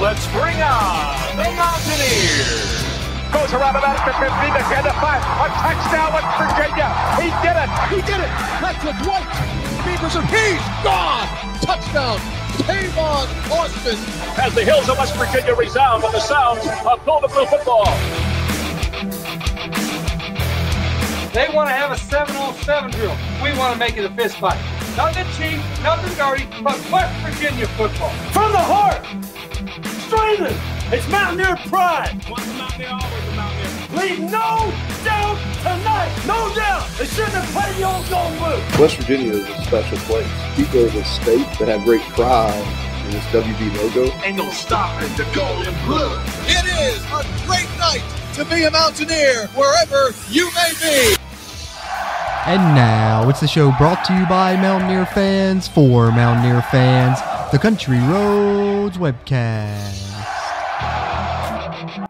let's bring on the Mountaineers. Goes around about at the 50, the 10 to 5. A touchdown with Virginia. He did it. He did it. That's White. Beaverson. He's gone. Touchdown. Tavon Austin. As the hills of West Virginia resound with the sounds of Golden Blue football. They want to have a 7 on 7 drill. We want to make it a fist fight. Nothing cheap, nothing dirty, but West Virginia football. From the heart, straight it's Mountaineer pride. Once a Mountaineer, always a Mountaineer. Leave no doubt tonight. No doubt. They shouldn't have played the old gold blue. West Virginia is a special place. People of the state that have great pride in this WV logo. Ain't no stopping the Golden Blue. It is a great night to be a Mountaineer wherever you may be. And now it's the show brought to you by Mountaineer fans for Mountaineer fans, the Country Roads webcast.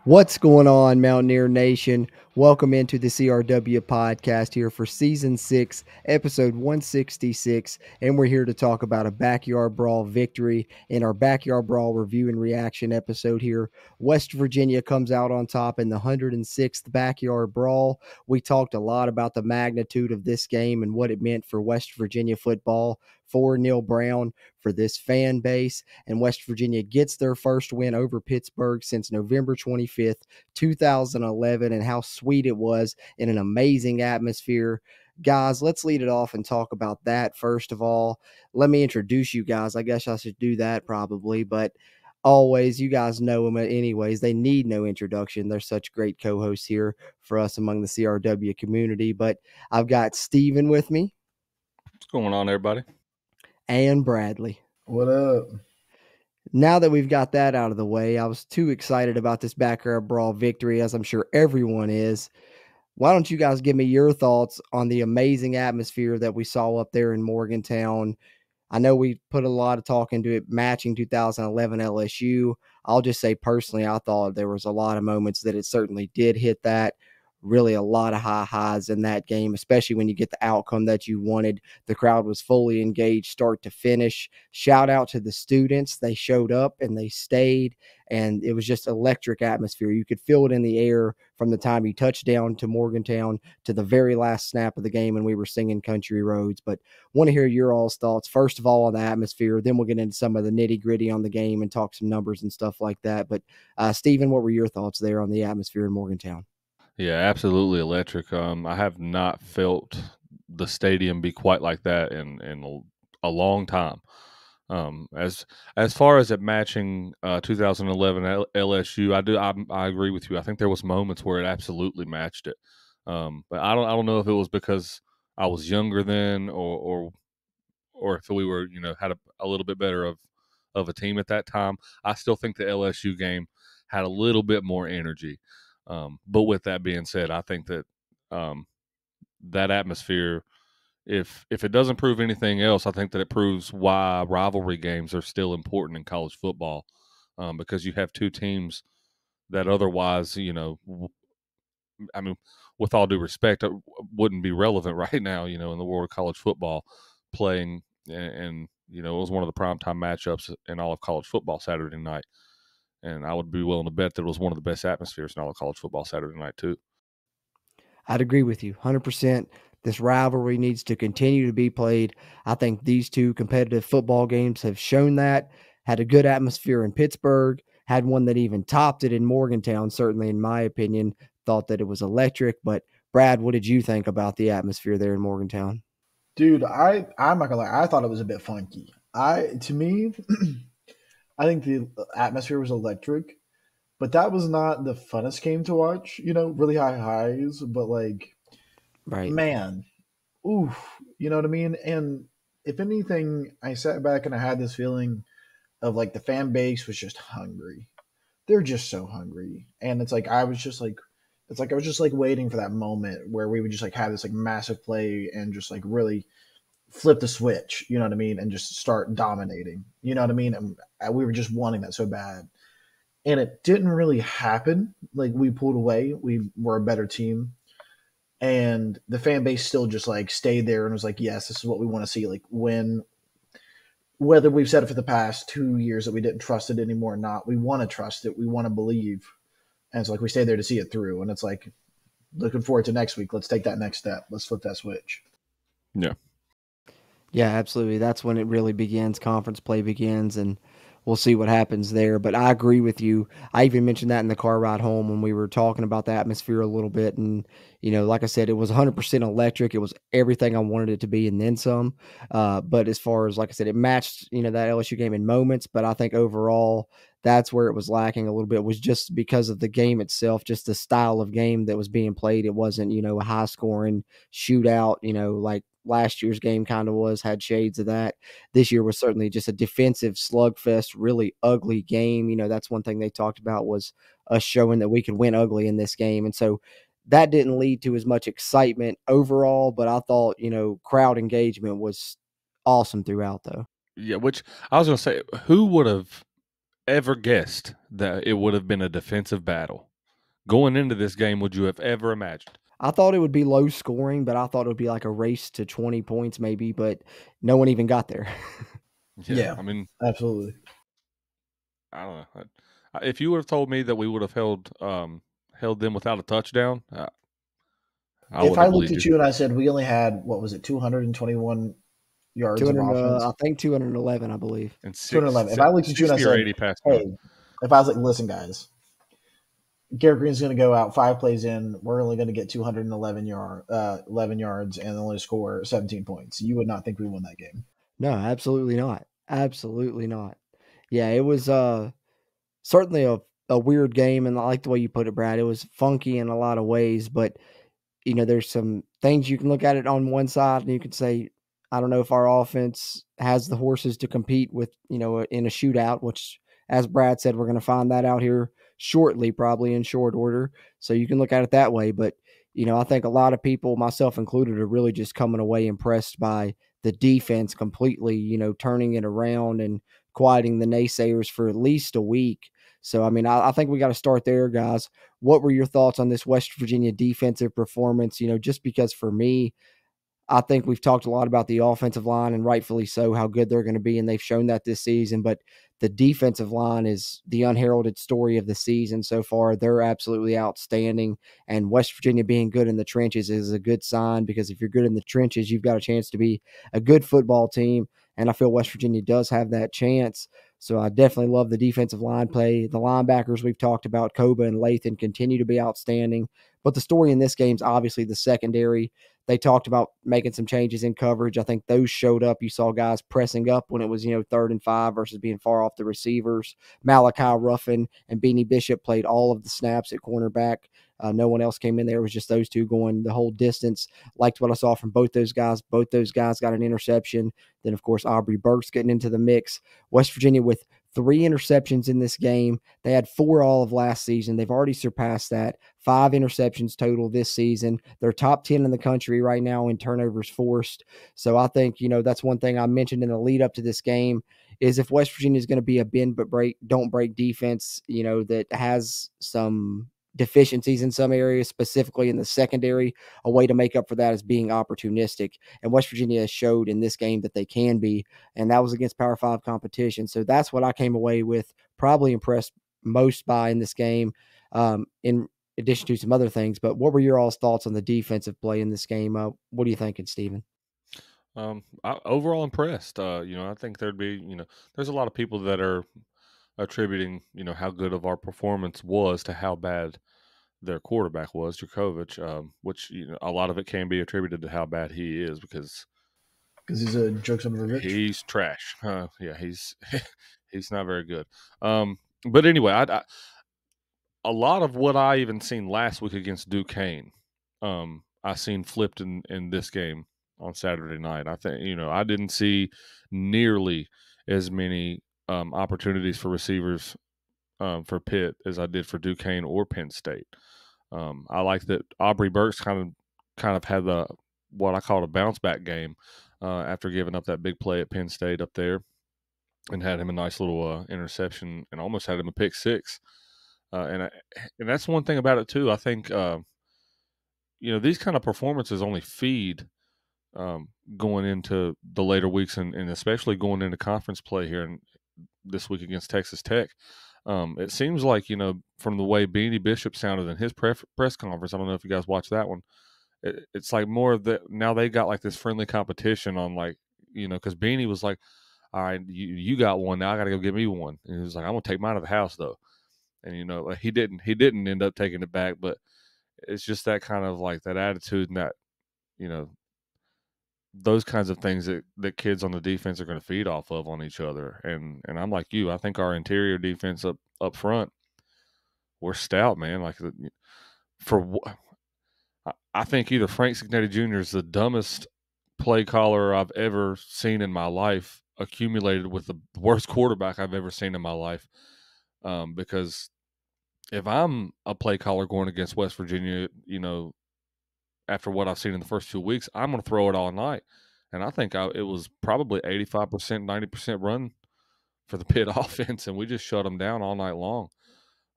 What's going on, Mountaineer Nation? Welcome into the CRW podcast here for season six, episode 166. And we're here to talk about a backyard brawl victory in our backyard brawl review and reaction episode here. West Virginia comes out on top in the 106th backyard brawl. We talked a lot about the magnitude of this game and what it meant for West Virginia football for Neal Brown, for this fan base. And West Virginia gets their first win over Pittsburgh since November 25th, 2011, and how sweet it was in an amazing atmosphere. Guys, let's lead it off and talk about that first of all. Let me introduce you guys. I guess I should do that probably, but always you guys know them anyways they need no introduction they're such great co-hosts here for us among the crw community but i've got steven with me What's going on, everybody? And bradley What up? now that we've got that out of the way, I was too excited about this backyard brawl victory, as I'm sure everyone is. Why don't you guys give me your thoughts on the amazing atmosphere that we saw up there in Morgantown? I know we put a lot of talk into it matching 2011 LSU. I'll just say personally, I thought there was a lot of moments that it certainly did hit that. Really, a lot of high highs in that game, especially when you get the outcome that you wanted. The crowd was fully engaged, start to finish. Shout out to the students. They showed up and they stayed, and it was just electric atmosphere. You could feel it in the air from the time you touched down to Morgantown to the very last snap of the game when we were singing Country Roads. But want to hear your all's thoughts, first of all, on the atmosphere. Then we'll get into some of the nitty gritty on the game and talk some numbers and stuff like that. But, uh, Stephen, what were your thoughts there on the atmosphere in Morgantown? Yeah, absolutely electric. Um, I have not felt the stadium be quite like that in in a, long time. Um, as as far as it matching uh, 2011 L- LSU, I do I, I agree with you. I think there was moments where it absolutely matched it. Um, but I don't I don't know if it was because I was younger then, or or or if we were you know had a, a little bit better of of a team at that time. I still think the LSU game had a little bit more energy. Um, but with that being said, I think that um, that atmosphere, if if it doesn't prove anything else, I think that it proves why rivalry games are still important in college football, um, because you have two teams that otherwise, you know, I mean, with all due respect, uh, wouldn't be relevant right now, you know, in the world of college football, playing and, and you know it was one of the primetime matchups in all of college football Saturday night and I would be willing to bet that it was one of the best atmospheres in all of college football Saturday night too. I'd agree with you 100%. This rivalry needs to continue to be played. I think these two competitive football games have shown that. Had a good atmosphere in Pittsburgh, had one that even topped it in Morgantown, certainly, in my opinion. Thought that it was electric. But, Brad, what did you think about the atmosphere there in Morgantown? Dude, I I'm not gonna lie, I thought it was a bit funky. I to me, I think the atmosphere was electric, but that was not the funnest game to watch. You know, really high highs, but like, Right. man, oof, you know what I mean? And if anything, I sat back and I had this feeling of like the fan base was just hungry. They're just so hungry, and it's like I was just like, it's like I was just like waiting for that moment where we would just like have this like massive play and just like really flip the switch, you know what I mean, and just start dominating. You know what I mean? And we were just wanting that so bad. And it didn't really happen. Like we pulled away. We were a better team. And the fan base still just like stayed there and was like, yes, this is what we want to see. Like when whether we've said it for the past two years that we didn't trust it anymore or not, we want to trust it. We want to believe. And it's like we stay there to see it through. And it's like looking forward to next week. Let's take that next step. Let's flip that switch. Yeah. Yeah, absolutely. That's when it really begins. Conference play begins, and we'll see what happens there. But I agree with you. I even mentioned that in the car ride home when we were talking about the atmosphere a little bit. And, you know, like I said, it was 100% electric. It was everything I wanted it to be and then some. Uh, but as far as, like I said, it matched, you know, that LSU game in moments. But I think overall, that's where it was lacking a little bit was just because of the game itself, just the style of game that was being played. It wasn't, you know, a high scoring shootout, you know, like last year's game kind of was, had shades of that. This year was certainly just a defensive slugfest, really ugly game. You know, that's one thing they talked about was us showing that we could win ugly in this game. And so that didn't lead to as much excitement overall, but I thought, you know, crowd engagement was awesome throughout though. Yeah, which I was going to say, who would have ever guessed that it would have been a defensive battle? Going into this game, would you have ever imagined? I thought it would be low scoring, but I thought it would be like a race to 20 points maybe, but no one even got there. yeah, Yeah. I mean, Absolutely. I don't know. If you would have told me that we would have held um held them without a touchdown, I, I if I looked believed at you and I said we only had what was it, two hundred and twenty-one yards of 200, offense, uh, I think 211, I believe. And six, 211. If I looked at you and I said, 80 pass hey, if I was like, listen, guys, Garrett Greene's going to go out five plays in. We're only going to get 211 yard, uh, 11 yards and only score 17 points. You would not think we won that game. No, absolutely not. Absolutely not. Yeah, it was uh certainly a, a weird game and I like the way you put it, Brad. It was funky in a lot of ways, but you know, there's some things you can look at it on one side and you can say, I don't know if our offense has the horses to compete with, you know, in a shootout, which as Brad said, we're going to find that out here shortly, probably in short order. So you can look at it that way. But, you know, I think a lot of people, myself included, are really just coming away impressed by the defense completely, you know, turning it around and quieting the naysayers for at least a week. So, I mean, I, I think we got to start there, guys. What were your thoughts on this West Virginia defensive performance? You know, just because for me, I think we've talked a lot about the offensive line and rightfully so, how good they're going to be. And they've shown that this season. But the defensive line is the unheralded story of the season so far. They're absolutely outstanding. And West Virginia being good in the trenches is a good sign because if you're good in the trenches, you've got a chance to be a good football team. And I feel West Virginia does have that chance. So I definitely love the defensive line play. The linebackers we've talked about, Kpogba and Lathan, continue to be outstanding. But the story in this game is obviously the secondary. They talked about making some changes in coverage. I think those showed up. You saw guys pressing up when it was, you know, third and five versus being far off the receivers. Malachi Ruffin and Beanie Bishop played all of the snaps at cornerback. Uh, no one else came in there. It was just those two going the whole distance. Liked what I saw from both those guys. Both those guys got an interception. Then, of course, Aubrey Burks getting into the mix. West Virginia with three interceptions in this game. They had four all of last season. They've already surpassed that. Five interceptions total this season. They're top 10 in the country right now in turnovers forced. So I think, you know, that's one thing I mentioned in the lead up to this game is if West Virginia is going to be a bend but break, don't break defense, you know, that has some deficiencies in some areas, specifically in the secondary. A way to make up for that is being opportunistic. And West Virginia showed in this game that they can be, and that was against Power Five competition. So that's what I came away with, probably impressed most by in this game, um, in addition to some other things. But what were your all's thoughts on the defensive play in this game? Uh, what are you thinking, Stephen? Um, I, overall impressed. Uh, you know, I think there'd be, you know, there's a lot of people that are attributing, you know, how good of our performance was to how bad their quarterback was, Jurkovec, um, which you know, a lot of it can be attributed to how bad he is because Because he's a joke of a bitch. he's trash. Uh, yeah, he's he's not very good. Um, but anyway, I, I a lot of what I even seen last week against Duquesne, um, I seen flipped in in this game on Saturday night. I think you know I didn't see nearly as many um, opportunities for receivers um, for Pitt as I did for Duquesne or Penn State. Um, I like that Aubrey Burks kind of kind of had the what I call a bounce back game uh, after giving up that big play at Penn State up there, and had him a nice little uh, interception and almost had him a pick six. Uh, and I, and that's one thing about it too. I think uh, you know these kind of performances only feed um, going into the later weeks and, and, especially going into conference play here in, this week against Texas Tech. Um, it seems like you know from the way Beanie Bishop sounded in his press conference. I don't know if you guys watched that one. It, it's like more of the now they got like this friendly competition on like you know because Beanie was like, all right, you, you got one now. I got to go get me one. And he was like, I'm gonna take mine to the house though. And you know like he didn't he didn't end up taking it back, but it's just that kind of like that attitude and that you know those kinds of things that, that kids on the defense are going to feed off of on each other. And and I'm like you. I think our interior defense up up front, we're stout, man. Like for I think either Frank Cignetti Jr. is the dumbest play caller I've ever seen in my life, accumulated with the worst quarterback I've ever seen in my life. Um, because if I'm a play caller going against West Virginia, you know, after what I've seen in the first two weeks, I'm going to throw it all night. And I think I, it was probably 85%, 90% run for the pit offense, and we just shut them down all night long.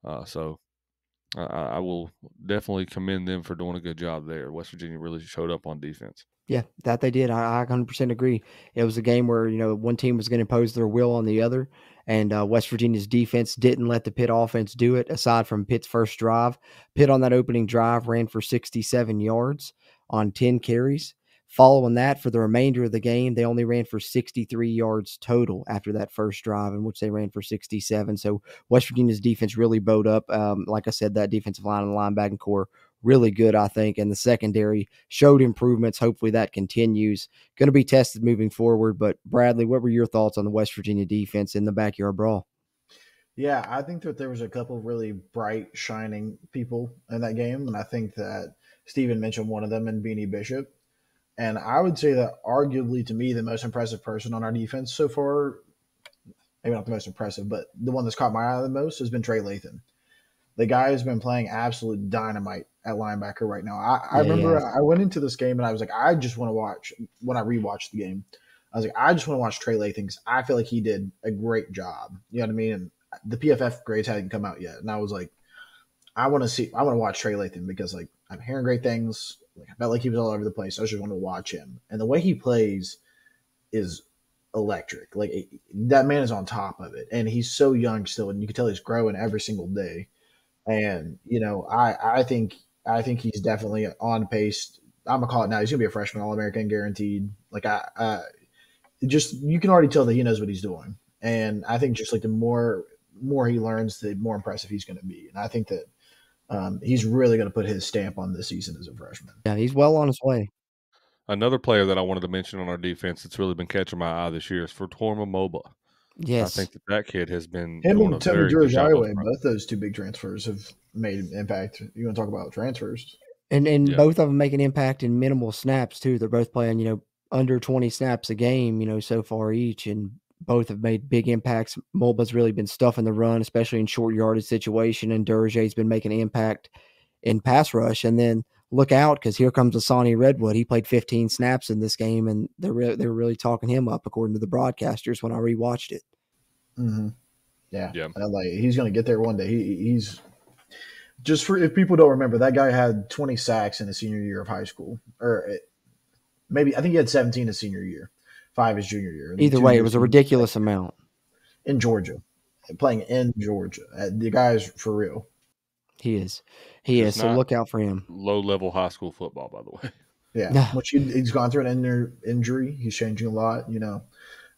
Uh, so I, I, will definitely commend them for doing a good job there. West Virginia really showed up on defense. Yeah, that they did. I, I 100% agree. It was a game where, you know, one team was going to impose their will on the other, and uh, West Virginia's defense didn't let the Pitt offense do it. Aside from Pitt's first drive, Pitt on that opening drive ran for 67 yards on 10 carries. Following that, for the remainder of the game, they only ran for 63 yards total after that first drive, in which they ran for 67. So West Virginia's defense really bowed up. Um, like I said, that defensive line and linebacking core really good, I think. And the secondary showed improvements. Hopefully that continues. Going to be tested moving forward. But Bradley, what were your thoughts on the West Virginia defense in the backyard brawl? Yeah, I think that there was a couple really bright, shining people in that game. And I think that Steven mentioned one of them in Beanie Bishop. And I would say that arguably to me, the most impressive person on our defense so far, maybe not the most impressive, but the one that's caught my eye the most has been Trey Lathan. The guy has been playing absolute dynamite at linebacker right now. I, I yeah, remember I went into this game and I was like, I just want to watch when I rewatched the game. I was like, I just want to watch Trey Lathan because I feel like he did a great job. You know what I mean? And the PFF grades hadn't come out yet, and I was like, I want to see, I want to watch Trey Lathan because like I'm hearing great things. Like, I felt like he was all over the place. I just want to watch him, and the way he plays is electric. Like that man is on top of it, and he's so young still, and you can tell he's growing every single day. And you know, I I think I think he's definitely on pace. I'm gonna call it now. He's gonna be a freshman All American guaranteed. Like I, I just you can already tell that he knows what he's doing, and I think just like the more more he learns, the more impressive he's going to be. And I think that um, he's really going to put his stamp on this season as a freshman. Yeah, he's well on his way. Another player that I wanted to mention on our defense that's really been catching my eye this year is Fatorma Mulbah. Yes, I think that that kid has been him and Tomiwa Durojaiye. Both those two big transfers have made an impact. You want to talk about transfers? And and yeah. both of them make an impact in minimal snaps too. They're both playing, you know, under twenty snaps a game, you know, so far each, and both have made big impacts. Mulbah's really been stuffing the run, especially in short yardage situation, and Durge's been making an impact in pass rush. And then look out because here comes Asani Redwood. He played 15 snaps in this game, and they're re- they're really talking him up according to the broadcasters when I rewatched it. Mm-hmm. Yeah, yeah. like he's going to get there one day. He, he's just for if people don't remember, that guy had 20 sacks in his senior year of high school, or maybe I think he had 17 his senior year five his junior year. Either way, it was a ridiculous amount in Georgia, playing in Georgia. Uh, the guy's for real. He is. He it's is. So look out for him. Low level high school football, by the way. Yeah, which he, has gone through an injury. He's changing a lot. You know,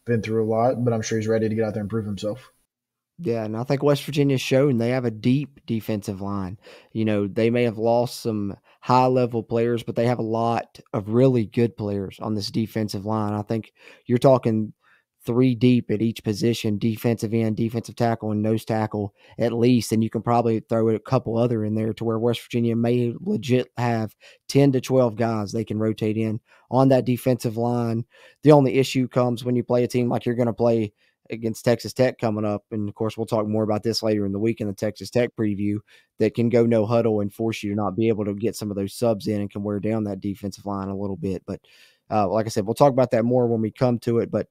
been through a lot, but I'm sure he's ready to get out there and prove himself. Yeah, and I think West Virginia's shown they have a deep defensive line. You know, they may have lost some high level players, but they have a lot of really good players on this defensive line. I think you're talking three deep at each position defensive end, defensive tackle, and nose tackle at least. And you can probably throw a couple other in there to where West Virginia may legit have 10 to 12 guys they can rotate in on that defensive line. The only issue comes when you play a team like you're going to play against Texas Tech coming up. And of course, we'll talk more about this later in the week in the Texas Tech preview that can go no huddle and force you to not be able to get some of those subs in and can wear down that defensive line a little bit. But uh, like I said, we'll talk about that more when we come to it. But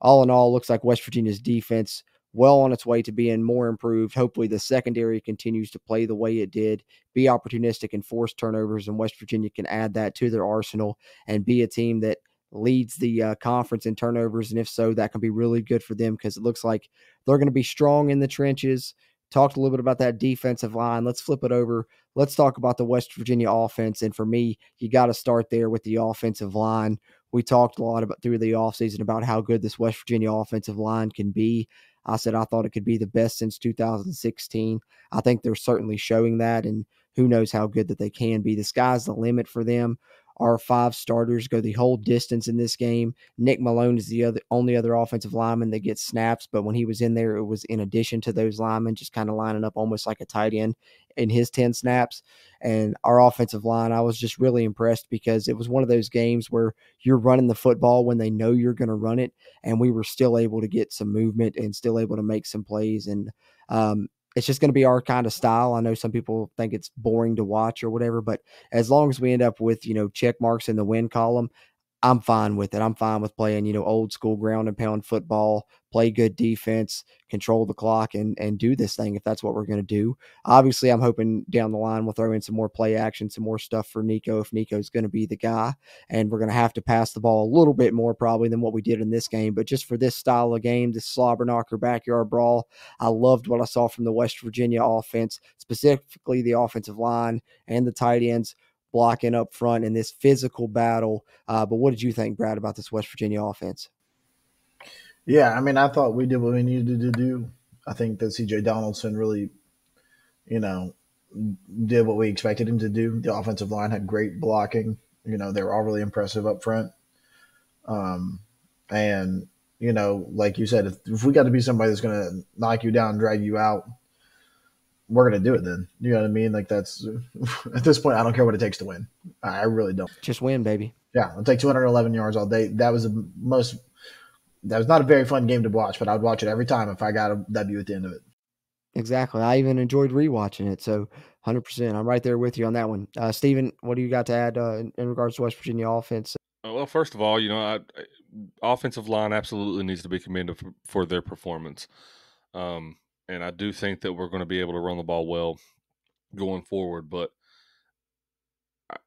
all in all, looks like West Virginia's defense well on its way to being more improved. Hopefully, the secondary continues to play the way it did, be opportunistic and force turnovers, and West Virginia can add that to their arsenal and be a team that leads the uh, conference in turnovers. And if so, that can be really good for them because it looks like they're going to be strong in the trenches. Talked a little bit about that defensive line. Let's flip it over. Let's talk about the West Virginia offense. And for me, you got to start there with the offensive line. We talked a lot about through the offseason about how good this West Virginia offensive line can be. I said I thought it could be the best since 2016. I think they're certainly showing that, and who knows how good that they can be. The sky's the limit for them. Our five starters go the whole distance in this game. Nick Malone is the other only other offensive lineman that gets snaps, but when he was in there, it was in addition to those linemen, just kind of lining up almost like a tight end in his 10 snaps. And our offensive line, I was just really impressed because it was one of those games where you're running the football when they know you're going to run it. And we were still able to get some movement and still able to make some plays. And um, it's just going to be our kind of style. I know some people think it's boring to watch or whatever, but as long as we end up with, you know, check marks in the win column, I'm fine with it. I'm fine with playing, you know, old school ground and pound football, play good defense, control the clock, and and do this thing if that's what we're going to do. Obviously, I'm hoping down the line we'll throw in some more play action, some more stuff for Nico if Nico's going to be the guy, and we're going to have to pass the ball a little bit more probably than what we did in this game. But just for this style of game, this slobber knocker backyard brawl, I loved what I saw from the West Virginia offense, specifically the offensive line and the tight ends blocking up front in this physical battle. Uh, but what did you think, Brad, about this West Virginia offense? Yeah, I mean, I thought we did what we needed to do. I think that CJ Donaldson really, you know, did what we expected him to do. The offensive line had great blocking. You know, they were all really impressive up front. Um, and you know, like you said, if, if we got to be somebody that's going to knock you down, drag you out, we're gonna do it then. You know what I mean? Like that's at this point, I don't care what it takes to win. I really don't. Just win, baby. Yeah, I'll take 211 yards all day. That was the most. That was not a very fun game to watch, but I'd watch it every time if I got a W at the end of it. Exactly. I even enjoyed rewatching it. So 100%. I'm right there with you on that one. Uh, Steven, what do you got to add uh, in, in, regards to West Virginia offense? Uh, well, first of all, you know, I, offensive line absolutely needs to be commended for, for their performance. Um, and I do think that we're going to be able to run the ball well going forward. But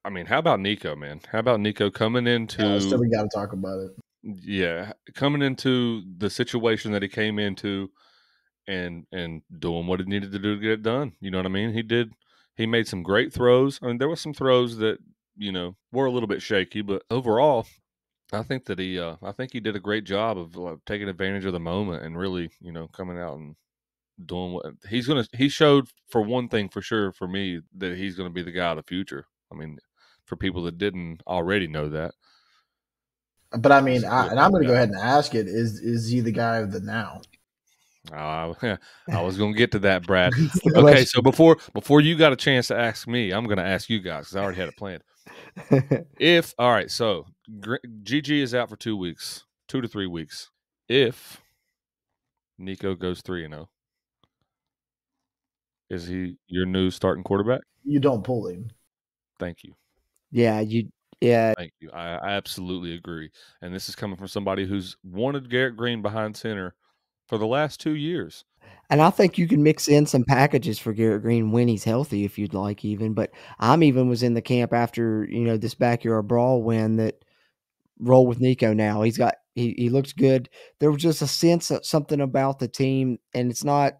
I mean, how about Nico, man? How about Nico coming into? Yeah, still, we got to talk about it. Yeah, coming into the situation that he came into, and and doing what he needed to do to get it done. You know what I mean? He did. He made some great throws. I mean, there were some throws that you know were a little bit shaky, but overall, I think that he, uh, I think he did a great job of uh, taking advantage of the moment and really, you know, coming out and doing what he's gonna. He showed for one thing for sure for me that he's gonna be the guy of the future. I mean, for people that didn't already know that. But I mean, I, and I'm going to go ahead and ask it: Is is he the guy of the now? Uh, I was going to get to that, Brad. okay, so before before you got a chance to ask me, I'm going to ask you guys because I already had it planned. if all right, so GG is out for two weeks, two to three weeks. If Nico goes three and zero, oh, is he your new starting quarterback? You don't pull him. Thank you. Yeah, you. Yeah. Thank you. I, I absolutely agree. And this is coming from somebody who's wanted Garrett Greene behind center for the last two years. And I think you can mix in some packages for Garrett Greene when he's healthy, if you'd like, even. But I'm even was in the camp after you know this backyard brawl win that roll with Nico. Now he's got he he looks good. There was just a sense of something about the team, and it's not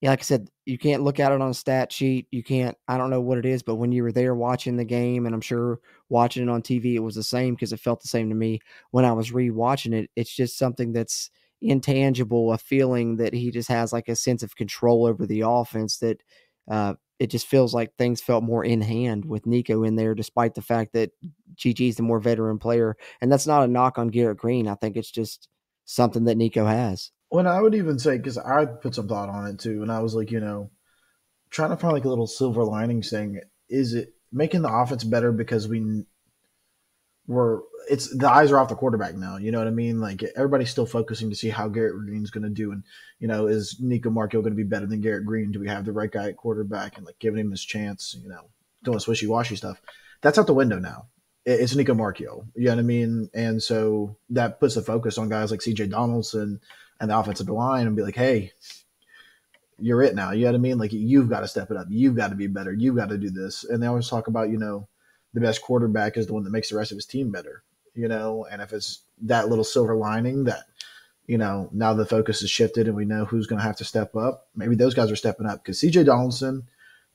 yeah, like I said, you can't look at it on a stat sheet. You can't, I don't know what it is, but when you were there watching the game, and I'm sure watching it on TV, it was the same because it felt the same to me when I was rewatching it. It's just something that's intangible, a feeling that he just has like a sense of control over the offense that uh, it just feels like things felt more in hand with Nico in there, despite the fact that GG is the more veteran player. And that's not a knock on Garrett Greene. I think it's just something that Nico has. When I would even say, because I put some thought on it too, and I was like, you know, trying to find like a little silver lining thing. Is it making the offense better because we were it's the eyes are off the quarterback now. You know what I mean? Like everybody's still focusing to see how Garrett Greene's going to do, and you know, is Nico Marchiol going to be better than Garrett Greene? Do we have the right guy at quarterback and like giving him his chance? You know, doing swishy washy stuff. That's out the window now. it's Nico Marchiol. You know what I mean? And so that puts the focus on guys like CJ Donaldson and the offensive line and be like, hey, you're it now. You know what I mean? Like you've got to step it up. You've got to be better. You've got to do this. And they always talk about, you know, the best quarterback is the one that makes the rest of his team better. You know, and if it's that little silver lining that, you know, now the focus is shifted and we know who's going to have to step up. Maybe those guys are stepping up because CJ Donaldson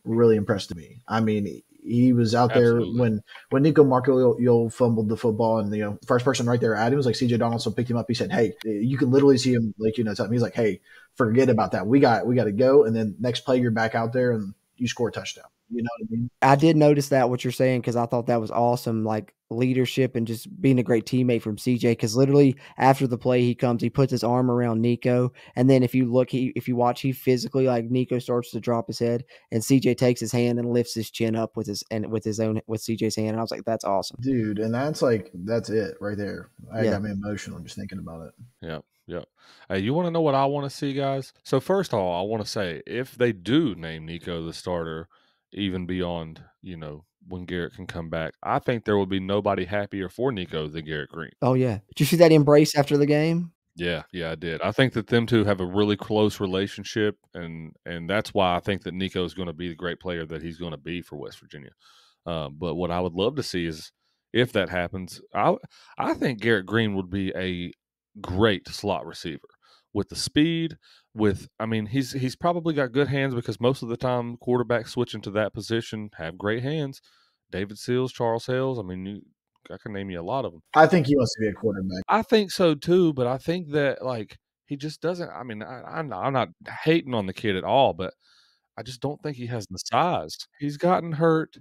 really impressed me. I mean, he was out Absolutely. there when when Nico Marco fumbled the football and you know first person right there at him was like CJ Donaldson picked him up. He said, "Hey, you can literally see him like you know him he's like, hey, forget about that. We got we got to go." And then next play, you're back out there and you score a touchdown. You know what I mean? I did notice that what you're saying because I thought that was awesome, like leadership and just being a great teammate from CJ. Because literally after the play, he comes, he puts his arm around Nico, and then if you look, he if you watch, he physically like Nico starts to drop his head, and CJ takes his hand and lifts his chin up with his and with his own with CJ's hand, and I was like, that's awesome. dude. And that's like that's it right there. I Yeah. got me emotional just thinking about it. Yep, yep. Hey, you want to know what I want to see, guys? So first of all, I want to say if they do name Nico the starter, even beyond you know when Garrett can come back, I think there will be nobody happier for Nico than Garrett Greene. Oh yeah, did you see that embrace after the game? Yeah, yeah, I did. I think that them two have a really close relationship, and and that's why I think that Nico is going to be the great player that he's going to be for West Virginia. Um, but what I would love to see is if that happens, I I think Garrett Greene would be a great slot receiver with the speed. With I mean, he's he's probably got good hands because most of the time quarterbacks switching to that position have great hands. David Sills, Charles Hales. I mean, you, I can name you a lot of them. I think he wants to be a quarterback. I think so too, but I think that like he just doesn't. I mean, I, I'm not, I'm not hating on the kid at all, but I just don't think he has the size. He's gotten hurt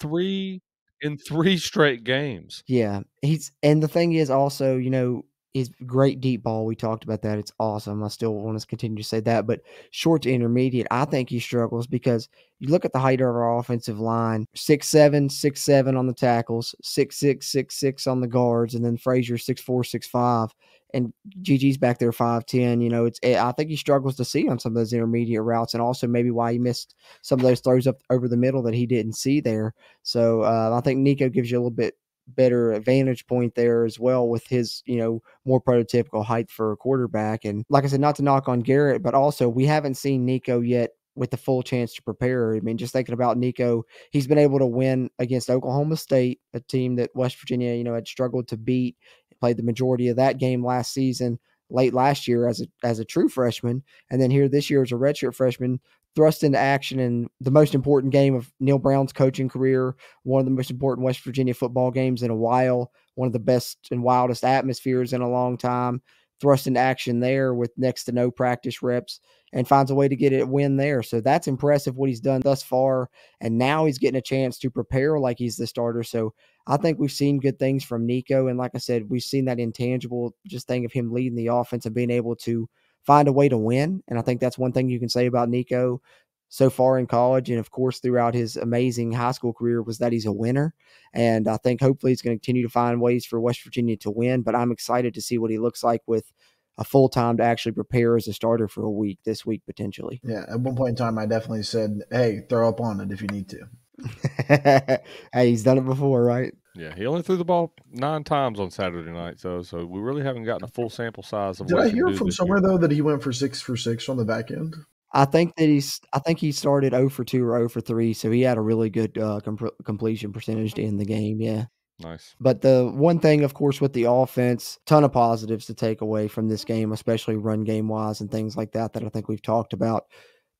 three in three straight games. Yeah, he's and the thing is also, you know, his great deep ball. We talked about that. It's awesome. I still want to continue to say that, but short to intermediate, I think he struggles because you look at the height of our offensive line: six seven, six seven on the tackles, six six, six six on the guards, and then Frazier six four, six five, and GG's back there five ten. You know, it's eh, I think he struggles to see on some of those intermediate routes, and also maybe why he missed some of those throws up over the middle that he didn't see there. So uh, I think Nico gives you a little bit better vantage point there as well with his, you know, more prototypical height for a quarterback. And like I said, not to knock on Garrett, but also we haven't seen Nico yet with the full chance to prepare. I mean, just thinking about Nico, he's been able to win against Oklahoma State, a team that West Virginia, you know, had struggled to beat. Played the majority of that game last season, late last year as a as a true freshman, and then here this year as a redshirt freshman, thrust into action in the most important game of Neal Brown's coaching career, one of the most important West Virginia football games in a while, one of the best and wildest atmospheres in a long time. Thrust into action there with next to no practice reps and finds a way to get it win there. So that's impressive what he's done thus far. And now he's getting a chance to prepare like he's the starter. So I think we've seen good things from Nico. And like I said, we've seen that intangible just thing of him leading the offense and being able to find a way to win. And I think that's one thing you can say about Nico so far in college and of course throughout his amazing high school career was that he's a winner and i think hopefully he's going to continue to find ways for west virginia to win but i'm excited to see what he looks like with a full time to actually prepare as a starter for a week this week potentially Yeah, at one point in time, I definitely said, "Hey, throw up on it if you need to." hey he's done it before right Yeah, he only threw the ball nine times on Saturday night, so so we really haven't gotten a full sample size of. Did what I hear from somewhere year. though that he went for six for six on the back end? I think that he's. I think he started 0 for 2 or 0 for 3, so he had a really good uh, com- completion percentage to end the game. Yeah, Nice. but the one thing, of course, with the offense, ton of positives to take away from this game, especially run game wise and things like that. That I think we've talked about.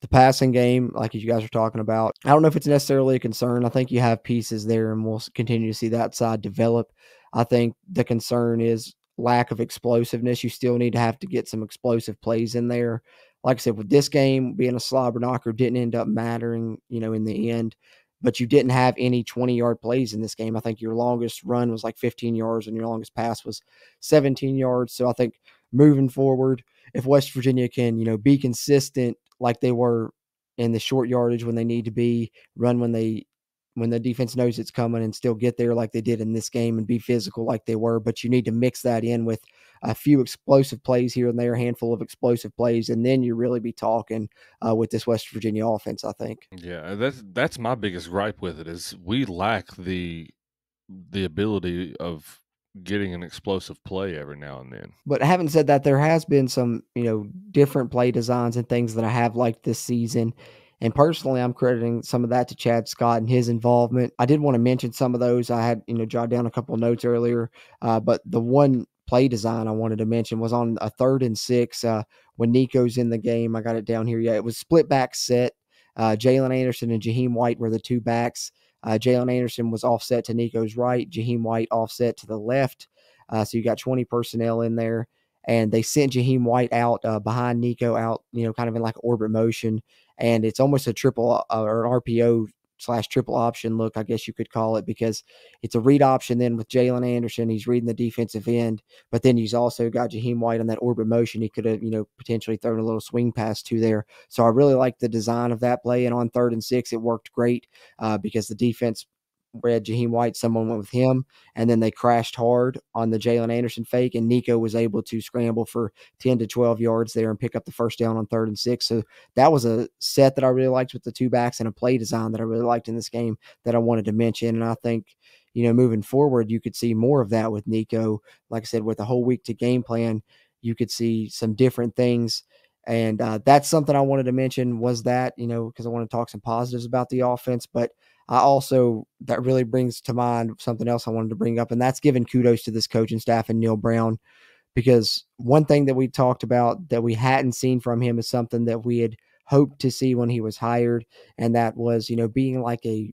The passing game, like you guys are talking about, I don't know if it's necessarily a concern. I think you have pieces there, and we'll continue to see that side develop. I think the concern is lack of explosiveness. You still need to have to get some explosive plays in there like I said, with this game being a slobber knocker didn't end up mattering, you know, in the end. But you didn't have any 20 yard plays in this game. I think your longest run was like 15 yards and your longest pass was 17 yards. So I think moving forward, if West Virginia can, you know, be consistent like they were in the short yardage when they need to be, run when they when the defense knows it's coming and still get there like they did in this game and be physical like they were. But you need to mix that in with a few explosive plays here and there, a handful of explosive plays, and then you really be talking uh, with this West Virginia offense. I think. Yeah, that's that's my biggest gripe with it is we lack the the ability of getting an explosive play every now and then. But having said that, there has been some, you know, different play designs and things that I have liked this season. And personally, I'm crediting some of that to Chad Scott and his involvement. I did want to mention some of those. I had, you know, jotted down a couple notes earlier, uh, but the one play design I wanted to mention was on a third and six uh, when Nico's in the game. I got it down here. Yeah, it was split back set. Uh, Jalen Anderson and Jahiem White were the two backs. Uh, Jalen Anderson was offset to Nico's right, Jahiem White offset to the left. Uh, so you got 20 personnel in there. And they sent Jahiem White out uh, behind Nico, out, you know, kind of in like orbit motion. And it's almost a triple uh, or an RPO slash triple option look, I guess you could call it, because it's a read option then with Jalen Anderson. He's reading the defensive end, but then he's also got Jahiem White on that orbit motion. He could have, you know, potentially thrown a little swing pass to there. So I really like the design of that play. And on third and six, it worked great uh, because the defense read Jahiem White, someone went with him, and then they crashed hard on the Jalen Anderson fake, and Nico was able to scramble for 10 to 12 yards there and pick up the first down on third and six. So that was a set that I really liked with the two backs and a play design that I really liked in this game that I wanted to mention. And I think, you know, moving forward, you could see more of that with Nico. Like I said, with a whole week to game plan, you could see some different things. And uh, that's something I wanted to mention was that, you know, because I want to talk some positives about the offense, but I also that really brings to mind something else I wanted to bring up, and that's giving kudos to this coaching staff and Neal Brown, because one thing that we talked about that we hadn't seen from him is something that we had hoped to see when he was hired, and that was you know being like a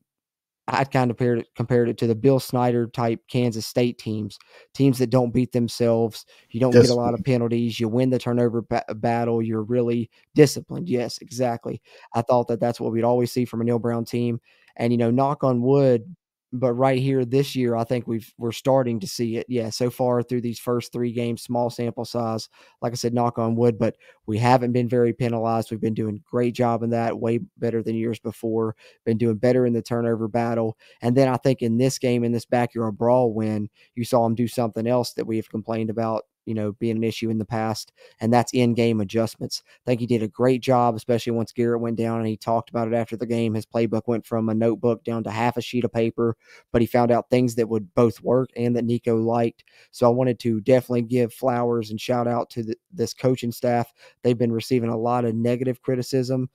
I kind of compared it, compared it to the Bill Snyder type Kansas State teams, teams that don't beat themselves. You don't get a lot of penalties. You win the turnover ba- battle. You're really disciplined. Yes, exactly. I thought that that's what we'd always see from a Neal Brown team. And you know, knock on wood, but right here this year, I think we've we're starting to see it. Yeah, so far through these first three games, small sample size. Like I said, knock on wood, but we haven't been very penalized. We've been doing great job in that, way better than years before. Been doing better in the turnover battle, and then I think in this game, in this backyard brawl win, you saw him do something else that we have complained about you know, being an issue in the past, and that's in game adjustments. I think he did a great job, especially once Garrett went down and he talked about it after the game. His playbook went from a notebook down to half a sheet of paper, but he found out things that would both work and that Nico liked. So I wanted to definitely give flowers and shout out to the, this coaching staff. They've been receiving a lot of negative criticism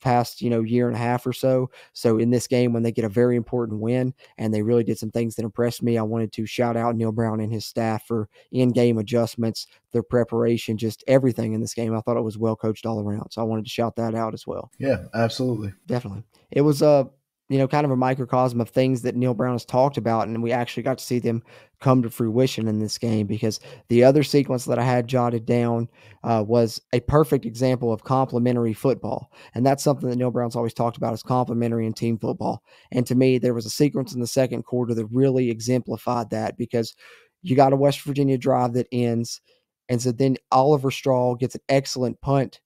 past you know year and a half or so. So in this game when they get a very important win and they really did some things that impressed me i wanted to shout out neal brown and his staff for in-game adjustments their preparation just everything in this game. I thought it was well coached all around so i wanted to shout that out as well. Yeah absolutely. Definitely. It was a uh, you know, kind of a microcosm of things that Neal Brown has talked about, and we actually got to see them come to fruition in this game because the other sequence that I had jotted down uh, was a perfect example of complementary football, and that's something that Neal Brown's always talked about is complementary and team football. And to me, there was a sequence in the second quarter that really exemplified that because you got a West Virginia drive that ends, and so then Oliver Straw gets an excellent punt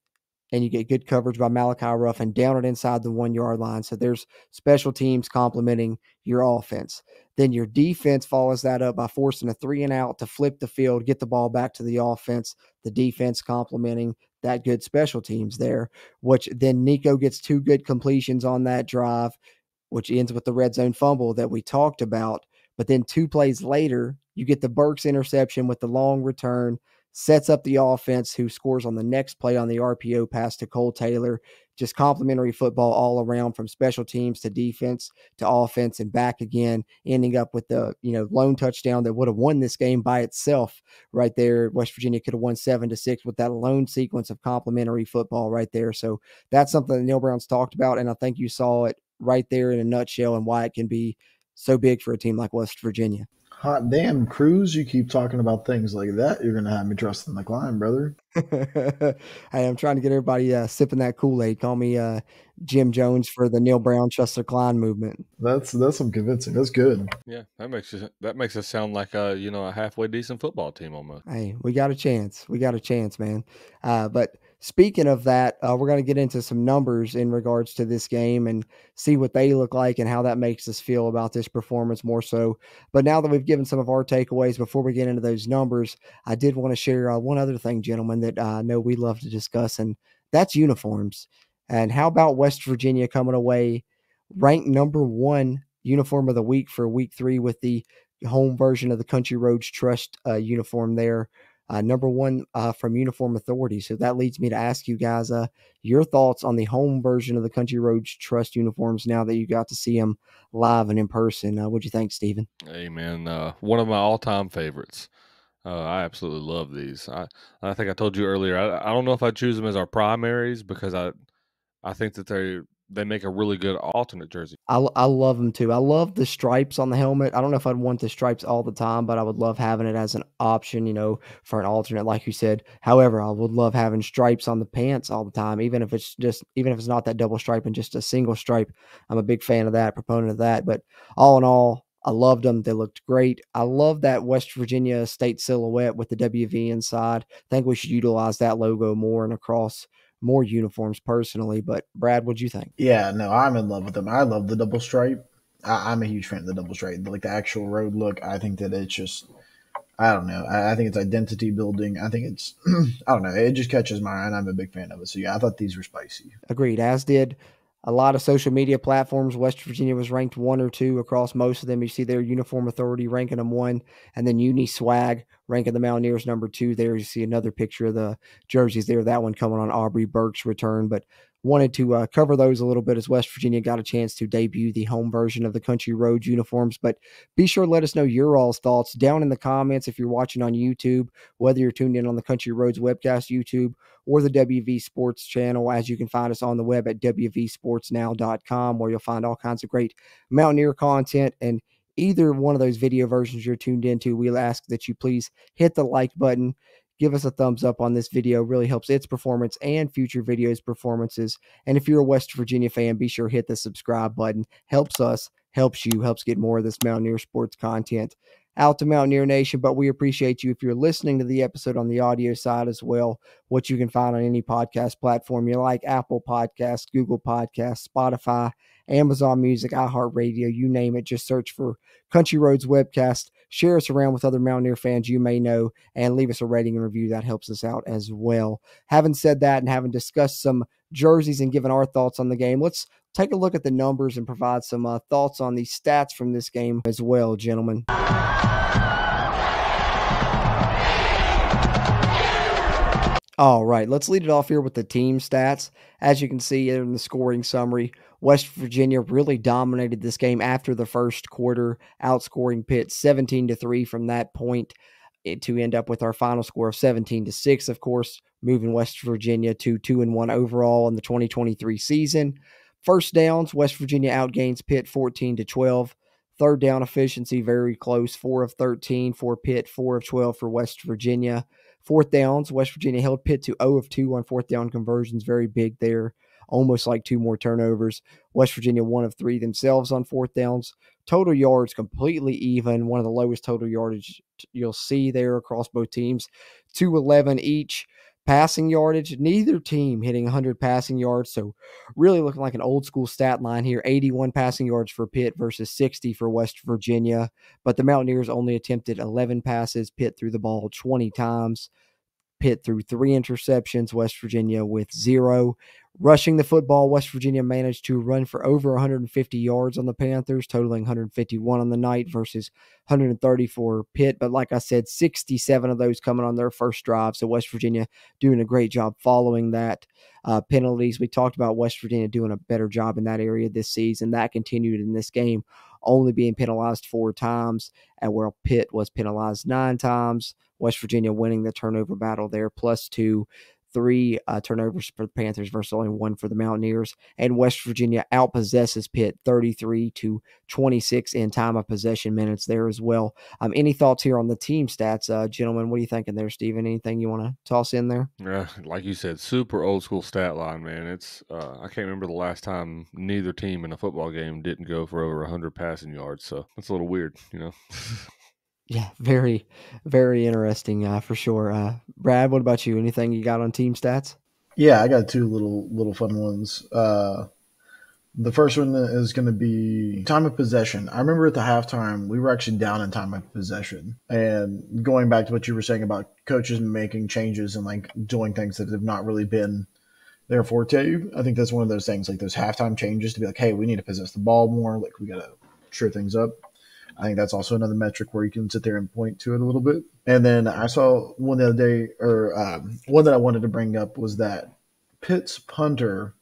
and you get good coverage by Malachi Ruffin down it inside the one yard line. So there's special teams complementing your offense. Then your defense follows that up by forcing a three and out to flip the field, get the ball back to the offense. The defense complementing that good special teams there, which then Nico gets two good completions on that drive, which ends with the red zone fumble that we talked about. But then two plays later, you get the Burks interception with the long return sets up the offense who scores on the next play on the RPO pass to Kole Taylor. Just complimentary football all around from special teams to defense to offense and back again, ending up with the you know lone touchdown that would have won this game by itself right there. West Virginia could have won seven to six with that lone sequence of complimentary football right there. So that's something that Neal Brown's talked about, and I think you saw it right there in a nutshell and why it can be so big for a team like West Virginia. Hot damn, Cruz, you keep talking about things like that. You're going to have me trust in the climb, brother. hey, I'm trying to get everybody uh, sipping that Kool Aid. Call me uh, Jim Jones for the neal Brown Chester Klein movement. That's that's some convincing. That's good. Yeah, that makes it that makes us sound like a you know a halfway decent football team almost. Hey, we got a chance. We got a chance, man. Uh, but Speaking of that, uh, we're going to get into some numbers in regards to this game and see what they look like and how that makes us feel about this performance more so. But now that we've given some of our takeaways, before we get into those numbers, I did want to share uh, one other thing, gentlemen, that I know we love to discuss, and that's uniforms. And how about West Virginia coming away ranked number one uniform of the week for week three with the home version of the Country Roads Trust uh, uniform there. Uh, number one uh, from Uniform Authority. So that leads me to ask you guys uh, your thoughts on the home version of the Country Roads Trust uniforms now that you got to see them live and in person. Uh, what'd you think, Stephen? Hey, man, uh, one of my all time favorites. Uh, I absolutely love these. I, I think I told you earlier. I, I don't know if I choose them as our primaries because I I think that they they make a really good alternate jersey. I, I love them too. I love the stripes on the helmet. I don't know if I'd want the stripes all the time, but I would love having it as an option, you know, for an alternate, like you said. However, I would love having stripes on the pants all the time, even if it's just, even if it's not that double stripe and just a single stripe. I'm a big fan of that, proponent of that. But all in all, I loved them. They looked great. I love that West Virginia state silhouette with the WV inside. I think we should utilize that logo more and across more uniforms personally. But Brad, what'd you think? Yeah, no, I'm in love with them. I love the double stripe. I, am a huge fan of the double stripe. Like the actual road look, I think that it's just, I don't know. I, I think it's identity building. I think it's, I don't know. It just catches my eye, and I'm a big fan of it. So yeah, I thought these were spicy. Agreed. As did a lot of social media platforms. West Virginia was ranked one or two across most of them. You see their uniform authority ranking them one, and then Uni Swag ranking the Mountaineers number two. There you see another picture of the jerseys there. That one coming on Aubrey Burks return, but wanted to uh, cover those a little bit as West Virginia got a chance to debut the home version of the Country Roads uniforms. But be sure to let us know your all's thoughts down in the comments if you're watching on YouTube, whether you're tuned in on the Country Roads webcast YouTube or the WV Sports channel, as you can find us on the web at WVSportsNow.com, where you'll find all kinds of great Mountaineer content and either one of those video versions you're tuned into, we'll ask that you please hit the like button give us a thumbs up on this video. Really helps its performance and future videos performances. And if you're a West Virginia fan, be sure to hit the subscribe button. Helps us, helps you, helps get more of this Mountaineer sports content out to Mountaineer Nation. But we appreciate you if you're listening to the episode on the audio side as well, what you can find on any podcast platform you like Apple Podcasts, Google Podcasts, Spotify, Amazon Music, iHeartRadio, you name it. Just search for Country Roads Webcast. Share us around with other Mountaineer fans you may know and leave us a rating and review. That helps us out as well. Having said that and having discussed some jerseys and given our thoughts on the game, let's take a look at the numbers and provide some uh, thoughts on the stats from this game as well, gentlemen. All right, let's lead it off here with the team stats. As you can see in the scoring summary, West Virginia really dominated this game after the first quarter, outscoring Pitt 17 to 3 from that point eh, to end up with our final score of 17 to 6, of course, moving West Virginia to 2 and 1 overall in the 2023 season. First downs, West Virginia outgains Pitt 14 to 12. Third down efficiency, very close, 4 of 13 for Pitt, 4 of 12 for West Virginia. Fourth downs, West Virginia held Pitt to 0 of 2 on fourth down conversions. Very big there, almost like two more turnovers. West Virginia 1 of 3 themselves on fourth downs. Total yards completely even, one of the lowest total yardage you'll see there across both teams. 211 each. Passing yardage, neither team hitting 100 passing yards. So, really looking like an old school stat line here 81 passing yards for Pitt versus 60 for West Virginia. But the Mountaineers only attempted 11 passes. Pitt threw the ball 20 times. Pitt threw three interceptions, West Virginia with zero. Rushing the football, West Virginia managed to run for over 150 yards on the Panthers, totaling 151 on the night versus 130 for Pitt. But like I said, 67 of those coming on their first drive. So West Virginia doing a great job following that. Uh, penalties, we talked about West Virginia doing a better job in that area this season. That continued in this game, only being penalized four times, and where Pitt was penalized nine times. West Virginia winning the turnover battle there, plus two three uh, turnovers for the Panthers versus only one for the Mountaineers. And West Virginia outpossesses Pitt 33 to 26 in time of possession minutes there as well. Um, any thoughts here on the team stats, uh, gentlemen? What are you thinking there, Stephen? Anything you want to toss in there? Yeah, like you said, super old school stat line, man. It's uh, I can't remember the last time neither team in a football game didn't go for over 100 passing yards. So that's a little weird, you know. Yeah, very, very interesting uh, for sure. Uh, Brad, what about you? Anything you got on team stats? Yeah, I got two little little fun ones. Uh, the first one is going to be time of possession. I remember at the halftime we were actually down in time of possession, and going back to what you were saying about coaches making changes and like doing things that have not really been their forte. I think that's one of those things, like those halftime changes to be like, hey, we need to possess the ball more. Like we got to sure things up. I think that's also another metric where you can sit there and point to it a little bit. And then I saw one the other day, or um, one that I wanted to bring up was that Pitt's punter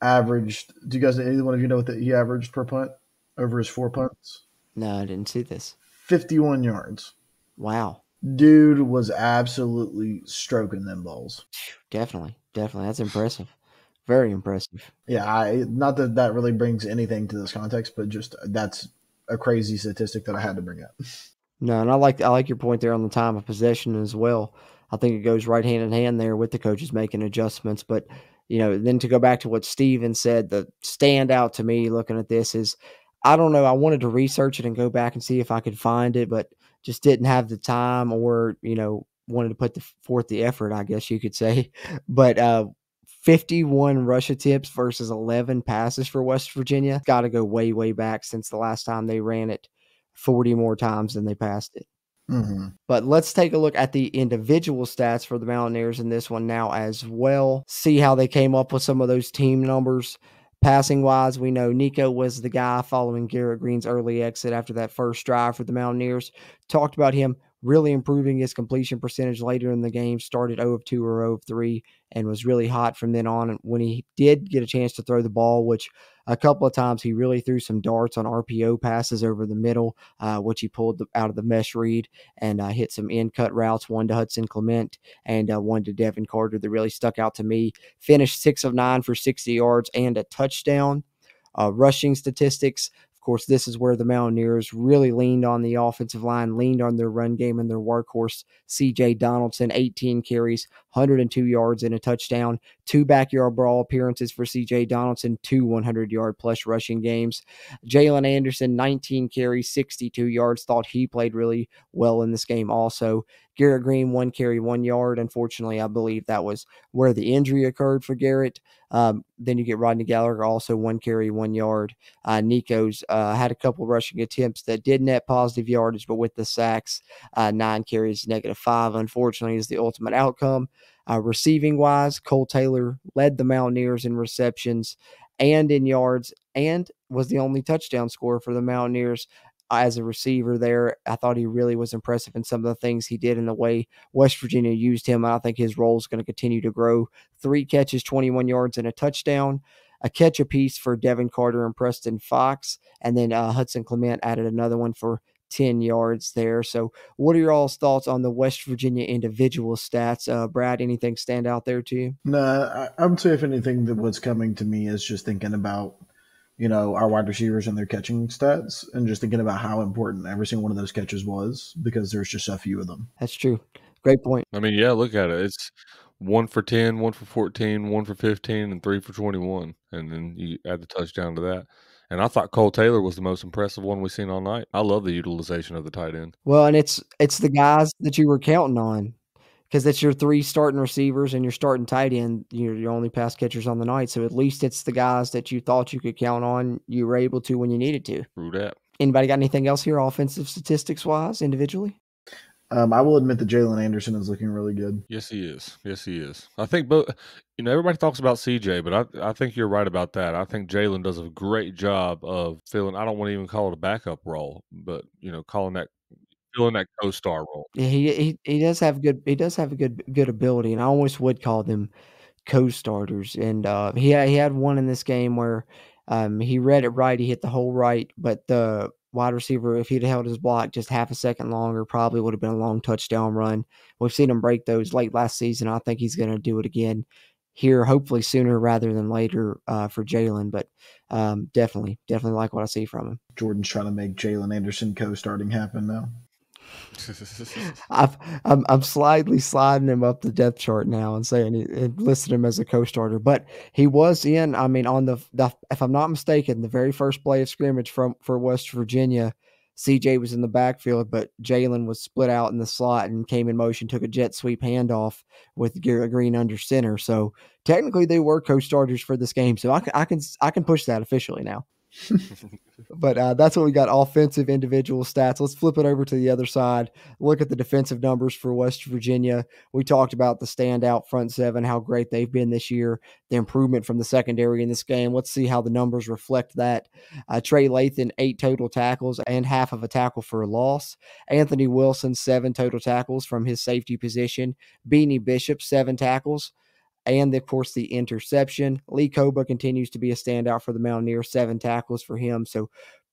averaged. Do you guys, any one of you know what the, he averaged per punt over his four punts? No, I didn't see this. 51 yards. Wow. Dude was absolutely stroking them balls. Definitely. Definitely. That's impressive. Very impressive. Yeah, I not that that really brings anything to this context, but just that's a crazy statistic that I had to bring up. No, and I like I like your point there on the time of possession as well. I think it goes right hand in hand there with the coaches making adjustments. But you know, then to go back to what Steven said, the standout to me looking at this is I don't know. I wanted to research it and go back and see if I could find it, but just didn't have the time or you know wanted to put the, forth the effort. I guess you could say, but. uh 51 rush attempts versus 11 passes for West Virginia. Got to go way, way back since the last time they ran it 40 more times than they passed it. Mm-hmm. But let's take a look at the individual stats for the Mountaineers in this one now as well. See how they came up with some of those team numbers. Passing wise, we know Nicco was the guy following Garrett Greene's early exit after that first drive for the Mountaineers. Talked about him really improving his completion percentage later in the game, started 0 of 2 or 0 of 3, and was really hot from then on. And when he did get a chance to throw the ball, which a couple of times he really threw some darts on RPO passes over the middle, uh, which he pulled the, out of the mesh read and uh, hit some end cut routes, one to Hudson Clement and uh, one to Devin Carter that really stuck out to me. Finished six of nine for 60 yards and a touchdown. Uh, rushing statistics course, this is where the Mountaineers really leaned on the offensive line, leaned on their run game and their workhorse, CJ Donaldson, 18 carries, 102 yards and a touchdown, two backyard brawl appearances for CJ Donaldson, two 100 yard plus rushing games. Jaylen Anderson, 19 carries, 62 yards, thought he played really well in this game also. Garrett Greene, one carry, one yard. Unfortunately, I believe that was where the injury occurred for Garrett. Um, then you get Rodney Gallagher, also one carry, one yard. Uh, Nicco's uh, had a couple rushing attempts that did net positive yardage, but with the sacks, uh, nine carries, negative five, unfortunately, is the ultimate outcome. Uh, receiving wise, Kole Taylor led the Mountaineers in receptions and in yards and was the only touchdown scorer for the Mountaineers as a receiver there. I thought he really was impressive in some of the things he did in the way West Virginia used him. I think his role is going to continue to grow. Three catches, 21 yards, and a touchdown. A catch apiece for Devin Carter and Preston Fox. And then uh, Hudson Clement added another one for 10 yards there. So, what are your all's thoughts on the West Virginia individual stats? Uh, Brad, anything stand out there to you? No, I, I would say if anything that what's coming to me is just thinking about you know, our wide receivers and their catching stats and just thinking about how important every single one of those catches was because there's just a few of them. That's true. Great point. I mean, yeah, look at it. It's one for 10, one for 14, one for 15, and three for 21. And then you add the touchdown to that. And I thought Kole Taylor was the most impressive one we've seen all night. I love the utilization of the tight end. Well, and it's it's the guys that you were counting on because that's your three starting receivers and your starting tight end. You're your only pass catchers on the night, so at least it's the guys that you thought you could count on. You were able to when you needed to. True that. Anybody got anything else here, offensive statistics wise, individually? Um, I will admit that Jaylen Anderson is looking really good. Yes, he is. Yes, he is. I think, but you know, everybody talks about CJ, but I, I think you're right about that. I think Jaylen does a great job of filling. I don't want to even call it a backup role, but you know, calling that filling that co-star role. Yeah, he, he he does have good he does have a good good ability, and I almost would call them co-starters. And uh, he had, he had one in this game where um, he read it right, he hit the hole right, but the wide receiver, if he'd held his block just half a second longer, probably would have been a long touchdown run. We've seen him break those late last season. I think he's going to do it again here, hopefully sooner rather than later uh, for Jaylen. But um, definitely, definitely like what I see from him. Jordan's trying to make Jaylen Anderson co-starting happen now. I've, I'm I'm slightly sliding him up the depth chart now and saying it, listed him as a co-starter, but he was in. I mean, on the, the if I'm not mistaken, the very first play of scrimmage from for West Virginia, CJ was in the backfield, but Jaylen was split out in the slot and came in motion, took a jet sweep handoff with Garrett Greene under center. So technically, they were co-starters for this game. So I can I can I can push that officially now. but uh, that's what we got offensive individual stats. Let's flip it over to the other side. Look at the defensive numbers for West Virginia. We talked about the standout front seven, how great they've been this year, the improvement from the secondary in this game. Let's see how the numbers reflect that. Uh, Trey Lathan, eight total tackles and half of a tackle for a loss. Anthony Wilson, seven total tackles from his safety position. Beanie Bishop, seven tackles and of course the interception. Lee Kpogba continues to be a standout for the Mountaineers, seven tackles for him. So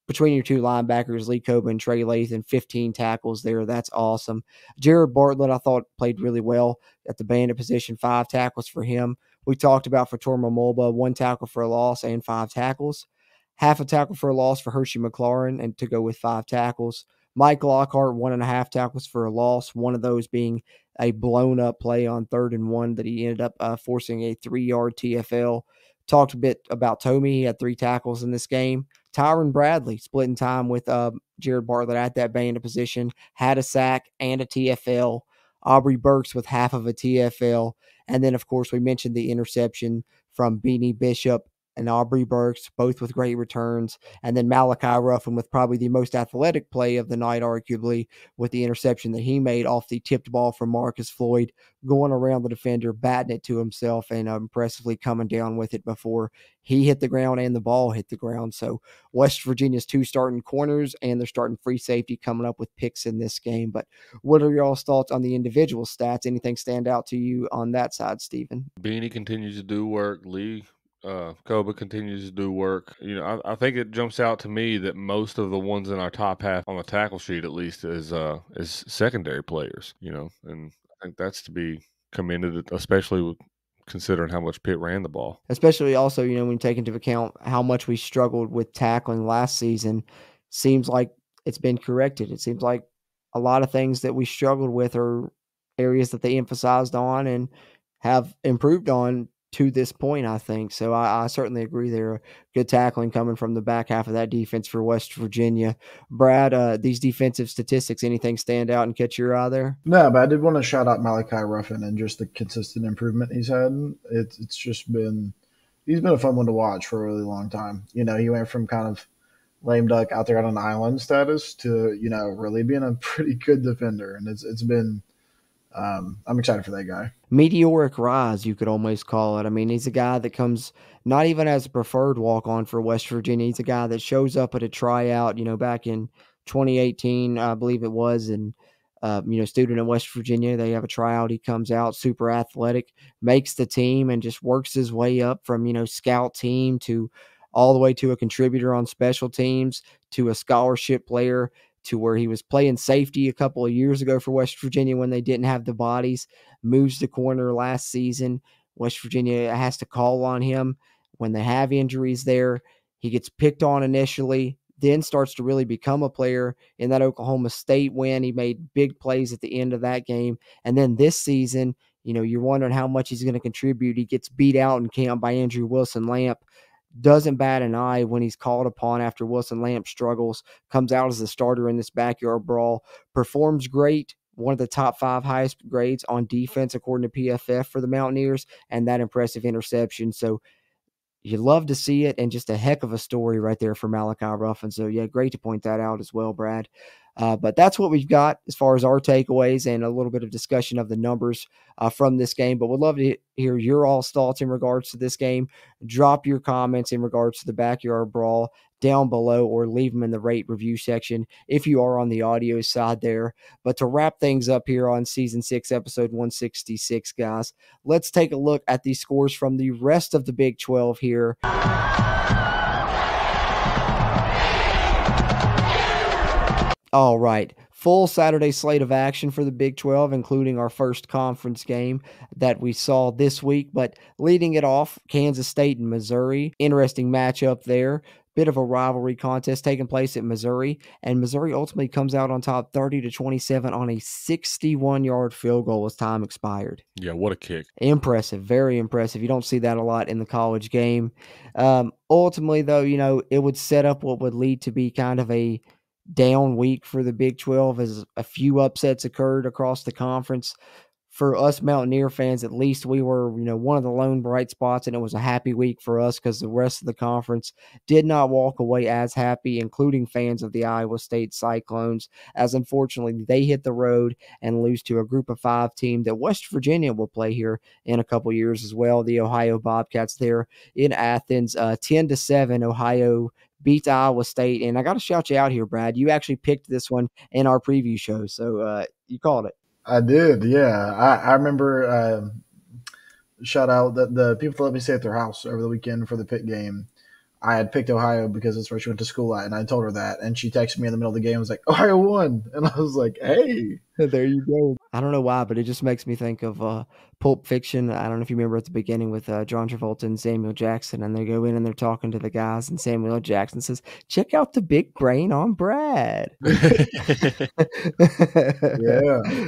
between your two linebackers, Lee Kpogba and Trey Lathan, 15 tackles there. That's awesome. Jared Bartlett, I thought played really well at the bandit position, five tackles for him. We talked about for Fatorma Mulbah, one tackle for a loss and five tackles. Half a tackle for a loss for Hershey McLaurin and to go with five tackles. Mike Lockhart, one and a half tackles for a loss, one of those being a blown up play on third and one that he ended up uh, forcing a three yard TFL. Talked a bit about Tommy. He had three tackles in this game. Tyron Bradley splitting time with uh, Jared Bartlett at that bandit position, had a sack and a TFL. Aubrey Burks with half of a TFL. And then, of course, we mentioned the interception from Beanie Bishop and Aubrey Burks, both with great returns. And then Malachi Ruffin with probably the most athletic play of the night, arguably, with the interception that he made off the tipped ball from Marcus Floyd, going around the defender, batting it to himself, and uh, impressively coming down with it before he hit the ground and the ball hit the ground. So West Virginia's two starting corners and they're starting free safety coming up with picks in this game. But what are y'all's thoughts on the individual stats? Anything stand out to you on that side, Stephen? Beanie continues to do work. Lee uh, Kpogba continues to do work. You know, I, I, think it jumps out to me that most of the ones in our top half on the tackle sheet, at least, is uh, is secondary players. You know, and I think that's to be commended, especially with considering how much Pitt ran the ball. Especially also, you know, when you take into account how much we struggled with tackling last season, seems like it's been corrected. It seems like a lot of things that we struggled with are areas that they emphasized on and have improved on to this point, I think. So I, I, certainly agree there. Good tackling coming from the back half of that defense for West Virginia. Brad, uh, these defensive statistics, anything stand out and catch your eye there? No, but I did want to shout out Malachi Ruffin and just the consistent improvement he's had. It's it's just been he's been a fun one to watch for a really long time. You know, he went from kind of lame duck out there on an island status to you know really being a pretty good defender, and it's it's been um, I'm excited for that guy. Meteoric rise, you could almost call it. I mean, he's a guy that comes not even as a preferred walk on for West Virginia. He's a guy that shows up at a tryout, you know, back in 2018, I believe it was, and uh, you know, student in West Virginia. They have a tryout. He comes out super athletic, makes the team, and just works his way up from you know scout team to all the way to a contributor on special teams to a scholarship player to where he was playing safety a couple of years ago for West Virginia when they didn't have the bodies, moves the corner last season. West Virginia has to call on him when they have injuries there. He gets picked on initially, then starts to really become a player in that Oklahoma State win. He made big plays at the end of that game. And then this season, you know, you're wondering how much he's going to contribute. He gets beat out in camp by Andrew Wilson Lamp doesn't bat an eye when he's called upon after Wilson Lamp struggles, comes out as a starter in this backyard brawl, performs great, one of the top five highest grades on defense according to PFF for the Mountaineers, and that impressive interception. So you love to see it, and just a heck of a story right there for Malachi Ruffin. So yeah, great to point that out as well, Brad. Uh, but that's what we've got as far as our takeaways and a little bit of discussion of the numbers uh, from this game. But we'd love to hear your all thoughts in regards to this game. Drop your comments in regards to the backyard brawl down below or leave them in the rate review section if you are on the audio side there. But to wrap things up here on season six, episode 166, guys, let's take a look at the scores from the rest of the Big 12 here. All right. Full Saturday slate of action for the Big 12, including our first conference game that we saw this week. But leading it off, Kansas State and Missouri. Interesting matchup there. Bit of a rivalry contest taking place at Missouri. And Missouri ultimately comes out on top 30 to 27 on a 61 yard field goal as time expired. Yeah, what a kick. Impressive. Very impressive. You don't see that a lot in the college game. Um, ultimately, though, you know, it would set up what would lead to be kind of a down week for the Big 12 as a few upsets occurred across the conference. for us Mountaineer fans, at least we were, you know, one of the lone bright spots, and it was a happy week for us because the rest of the conference did not walk away as happy, including fans of the Iowa State Cyclones, as unfortunately they hit the road and lose to a group of five team that West Virginia will play here in a couple years as well. The Ohio Bobcats there in Athens, uh, 10 to 7, Ohio beats Iowa State. And I got to shout you out here, Brad. You actually picked this one in our preview show. So uh, you called it. I did, yeah. I, I remember uh, shout out that the people that let me stay at their house over the weekend for the pit game. I had picked Ohio because that's where she went to school at, and I told her that, and she texted me in the middle of the game. and was like, "Ohio won," and I was like, "Hey, there you go." I don't know why, but it just makes me think of uh, Pulp Fiction. I don't know if you remember at the beginning with uh, John Travolta and Samuel Jackson, and they go in and they're talking to the guys, and Samuel Jackson says, "Check out the big brain on Brad." yeah,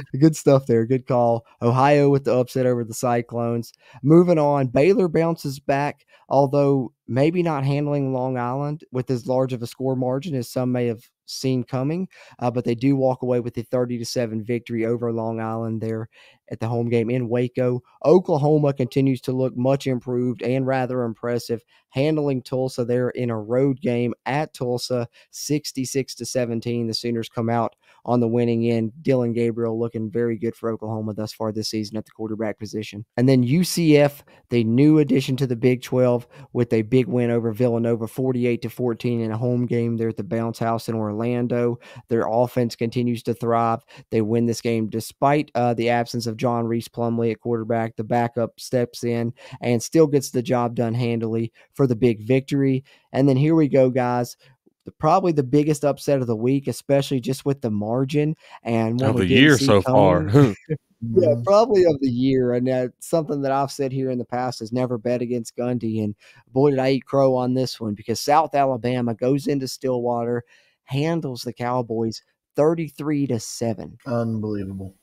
good stuff there. Good call. Ohio with the upset over the Cyclones. Moving on, Baylor bounces back, although maybe not handling Long Island with as large of a score margin as some may have seen coming, uh, but they do walk away with a 30 to 7 victory over Long Island there at the home game in Waco. Oklahoma continues to look much improved and rather impressive, handling Tulsa there in a road game at Tulsa, 66 to 17. The Sooners come out on the winning end. Dillon Gabriel looking very good for Oklahoma thus far this season at the quarterback position. And then UCF, the new addition to the Big 12 with a big win over Villanova 48 to 14 in a home game there at the Bounce House in Orlando. Their offense continues to thrive. They win this game despite uh, the absence of John Rhys Plumlee at quarterback. The backup steps in and still gets the job done handily for the big victory. And then here we go, guys the, probably the biggest upset of the week, especially just with the margin and of the year so coming. far. yeah, Mm-hmm. probably of the year. And uh, something that I've said here in the past is never bet against Gundy. And boy, did I eat crow on this one because South Alabama goes into Stillwater, handles the Cowboys 33 to 7. unbelievable."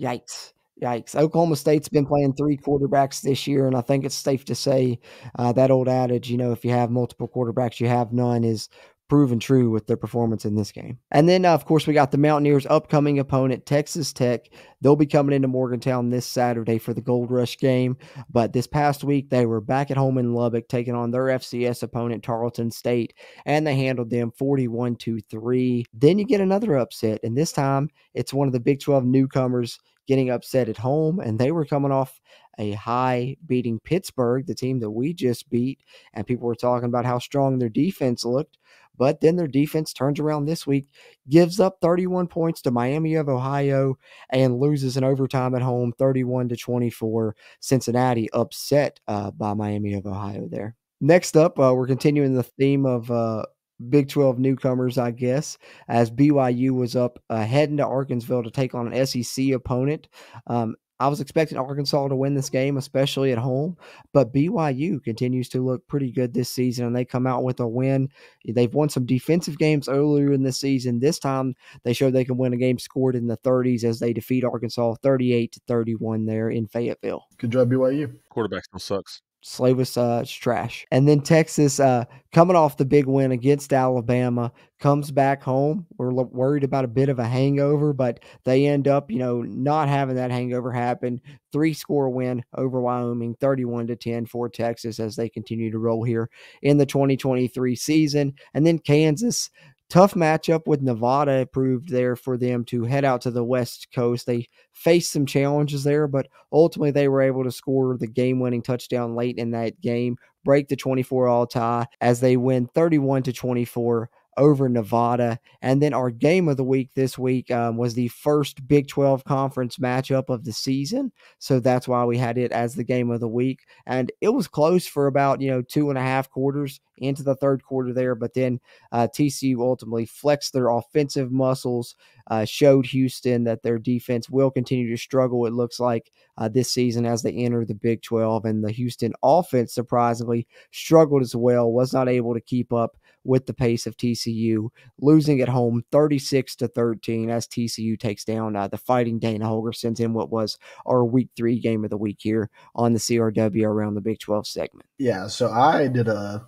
Yikes. Yikes. Oklahoma State's been playing three quarterbacks this year, and I think it's safe to say uh, that old adage, you know, if you have multiple quarterbacks, you have none, is proven true with their performance in this game. And then, uh, of course, we got the Mountaineers' upcoming opponent, Texas Tech. They'll be coming into Morgantown this Saturday for the Gold Rush game. But this past week, they were back at home in Lubbock, taking on their FCS opponent, Tarleton State, and they handled them 41 to 3. Then you get another upset, and this time it's one of the Big 12 newcomers getting upset at home, and they were coming off a high beating Pittsburgh, the team that we just beat, and people were talking about how strong their defense looked. But then their defense turns around this week, gives up 31 points to Miami of Ohio, and loses in overtime at home 31 to 24. Cincinnati upset uh, by Miami of Ohio there. Next up, uh, we're continuing the theme of uh, Big 12 newcomers, I guess, as BYU was up uh, heading to Arkansasville to take on an SEC opponent. Um, I was expecting Arkansas to win this game, especially at home, but BYU continues to look pretty good this season, and they come out with a win. They've won some defensive games earlier in the season. This time, they showed they can win a game scored in the 30s as they defeat Arkansas 38 to 31 there in Fayetteville. Good job, BYU. Quarterback still sucks. Slay was uh, trash. And then Texas, uh, coming off the big win against Alabama, comes back home. We're worried about a bit of a hangover, but they end up, you know, not having that hangover happen. Three score win over Wyoming, 31 to 10 for Texas as they continue to roll here in the 2023 season. And then Kansas tough matchup with Nevada proved there for them to head out to the West Coast. They faced some challenges there, but ultimately they were able to score the game winning touchdown late in that game, break the 24 all tie as they win 31 to 24 over Nevada. And then our game of the week this week um, was the first Big 12 conference matchup of the season. So that's why we had it as the game of the week. And it was close for about, you know, two and a half quarters into the third quarter there. But then uh, TCU ultimately flexed their offensive muscles, uh, showed Houston that their defense will continue to struggle, it looks like, uh, this season as they enter the Big 12. And the Houston offense, surprisingly, struggled as well, was not able to keep up with the pace of TCU, losing at home 36 to 13 as TCU takes down uh, the Fighting Dana Holgorsens in what was our Week Three game of the week here on the CRW around the Big 12 segment. Yeah, so I did a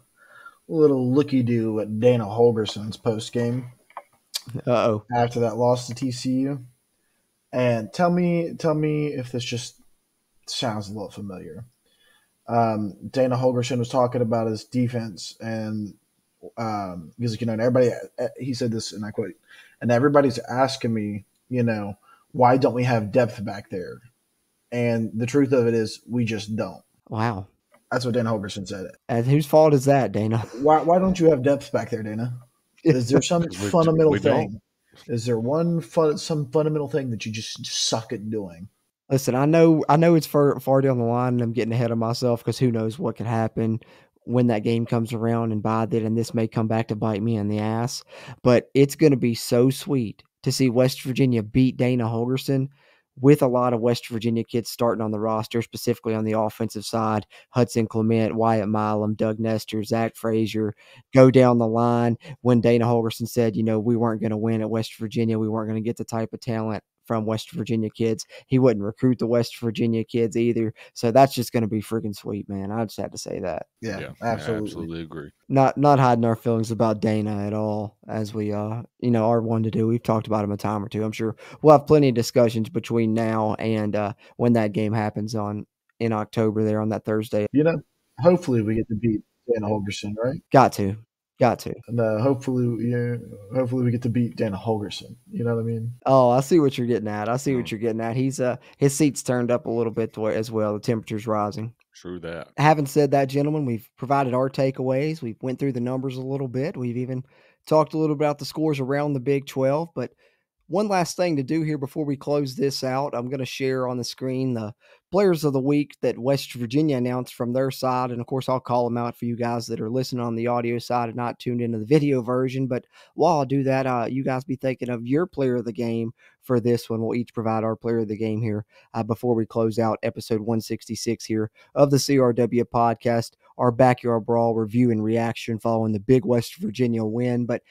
little looky do at Dana Holgorsen's post game Uh oh. after that loss to TCU. And tell me, tell me if this just sounds a little familiar. Um, Dana Holgorsen was talking about his defense, and um, because you know and everybody, uh, he said this, and I quote, and everybody's asking me, you know, why don't we have depth back there? And the truth of it is, we just don't. Wow. That's what Dana Holgorsen said. And whose fault is that, Dana? Why, why don't you have depth back there, Dana? Is there some fundamental we don't. thing? Is there one fun, some fundamental thing that you just suck at doing? Listen, I know I know it's far far down the line and I'm getting ahead of myself because who knows what could happen when that game comes around and by that, and this may come back to bite me in the ass. But it's gonna be so sweet to see West Virginia beat Dana Holgorsen with a lot of West Virginia kids starting on the roster, specifically on the offensive side. Hudson Clement, Wyatt Milam, Doug Nestor, Zach Frazier, go down the line. When Dana Holgorsen said, you know, we weren't going to win at West Virginia, we weren't going to get the type of talent from West Virginia kids. He wouldn't recruit the West Virginia kids either. So that's just going to be freaking sweet, man. I just had to say that. Yeah, I absolutely. absolutely agree. Not not hiding our feelings about Dana at all, as we uh you know are one to do. We've talked about him a time or two. I'm sure we'll have plenty of discussions between now and uh when that game happens on in October there on that Thursday. You know, hopefully we get to beat Dana Holgorsen, right? Got to, got to. And uh, hopefully, you hopefully we get to beat Dana Holgorsen. You know what I mean? Oh, I see what you're getting at. I see Mm. what you're getting at. He's uh his seat's turned up a little bit to as well. The temperature's rising. True that. Having said that, gentlemen, we've provided our takeaways. We've went through the numbers a little bit. We've even talked a little bit about the scores around the Big 12. But one last thing to do here before we close this out, I'm going to share on the screen the players of the week that West Virginia announced from their side. And of course, I'll call them out for you guys that are listening on the audio side and not tuned into the video version. But while I do that, uh, you guys be thinking of your player of the game for this one. We'll each provide our player of the game here uh, before we close out episode 166 here of the CRW podcast, our backyard brawl review and reaction following the big West Virginia win. But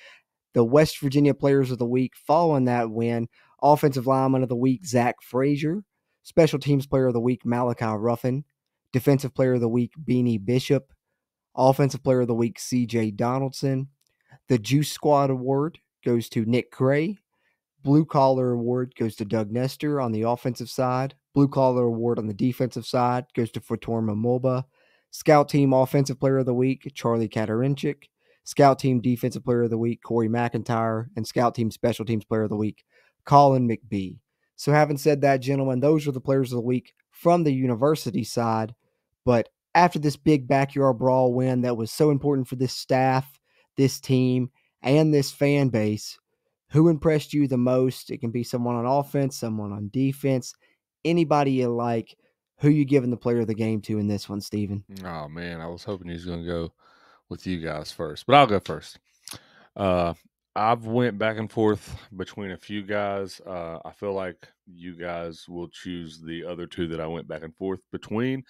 the West Virginia players of the week following that win offensive lineman of the week, Zach Frazier, special teams player of the week, Malachi Ruffin, defensive player of the week, Beanie Bishop, offensive player of the week, CJ Donaldson. The Juice Squad Award goes to Nick Gray. Blue Collar Award goes to Doug Nestor on the offensive side. Blue Collar Award on the defensive side goes to Fatorma Mulbah. Scout Team Offensive Player of the Week, Charlie Katarincic. Scout Team Defensive Player of the Week, Corey McIntyre. And Scout Team Special Teams Player of the Week, Colin McBee. So, having said that, gentlemen, those are the players of the week from the university side. But after this big backyard brawl win that was so important for this staff, this team, and this fan base, who impressed you the most? It can be someone on offense, someone on defense, anybody you like. Who you giving the player of the game to in this one, Steven? Oh man, I was hoping he was going to go with you guys first, but I'll go first. Uh, I've went back and forth between a few guys. Uh, I feel like you guys will choose the other two that I went back and forth between.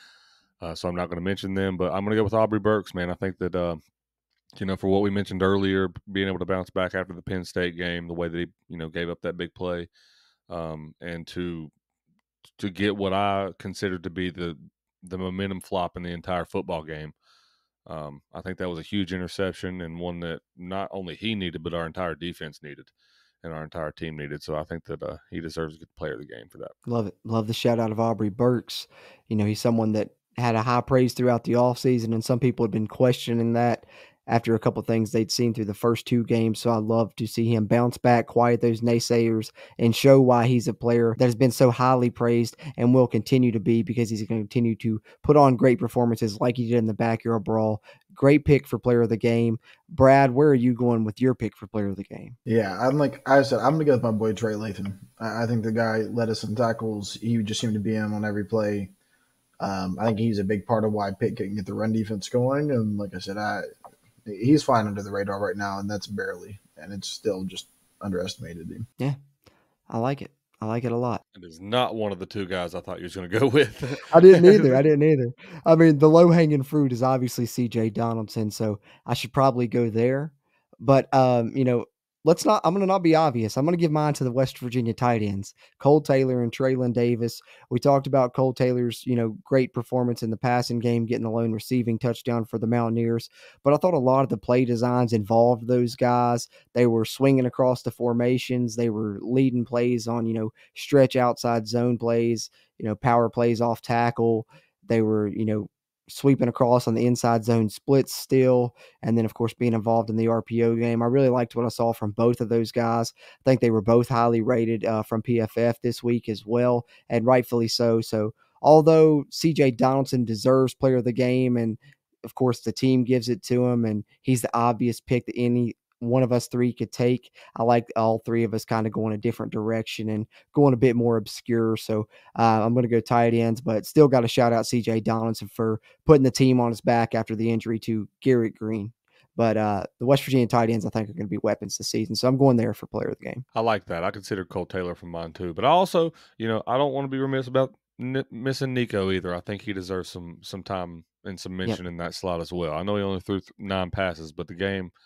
Uh, so I'm not going to mention them, but I'm going to go with Aubrey Burks, man. I think that uh, you know for what we mentioned earlier, being able to bounce back after the Penn State game, the way that he you know gave up that big play, um, and to to get what I consider to be the the momentum flop in the entire football game. Um, I think that was a huge interception and one that not only he needed, but our entire defense needed and our entire team needed. So I think that uh, he deserves get the player of the game for that. Love it. Love the shout out of Aubrey Burks. You know, he's someone that had a high praise throughout the offseason, and some people had been questioning that after a couple of things they'd seen through the first two games. So I love to see him bounce back, quiet those naysayers, and show why he's a player that has been so highly praised and will continue to be because he's going to continue to put on great performances like he did in the backyard brawl. Great pick for player of the game. Brad, where are you going with your pick for player of the game? Yeah, I'm like I said, I'm gonna go with my boy Trey Lathan. I, I think the guy led us in tackles. He just seemed to be in on every play. Um, I think he's a big part of why Pitt can get the run defense going. And like I said, I he's flying under the radar right now, and that's barely, and it's still just underestimated him. Yeah, I like it. I like it a lot. It is not one of the two guys I thought you was going to go with. I didn't either. I didn't either. I mean, the low hanging fruit is obviously CJ Donaldson, so I should probably go there. But um, you know, let's not i'm going to not be obvious i'm going to give mine to the west virginia tight ends kole taylor and treylan davis. We talked about kole taylor's you know great performance in the passing game getting the lone receiving touchdown for the mountaineers but i thought a lot of the play designs involved those guys. They were swinging across the formations they were leading plays on you know stretch outside zone plays you know power plays off tackle. They were you know sweeping across on the inside zone splits still, and then of course being involved in the RPO game. I really liked what I saw from both of those guys. I think they were both highly rated uh, from PFF this week as well, and rightfully so. So although CJ Donaldson deserves player of the game and of course the team gives it to him and he's the obvious pick that any one of us three could take. I like all three of us kind of going a different direction and going a bit more obscure. So uh, I'm going to go tight ends, but still got to shout out CJ Donaldson for putting the team on his back after the injury to Garrett Greene. But uh, the West Virginia tight ends, I think, are going to be weapons this season. So I'm going there for player of the game. I like that. I consider Kole Taylor from mine too. But I also, you know, I don't want to be remiss about n- missing Nicco either. I think he deserves some some time and some mention yep. in that slot as well. I know he only threw th- nine passes, but the game –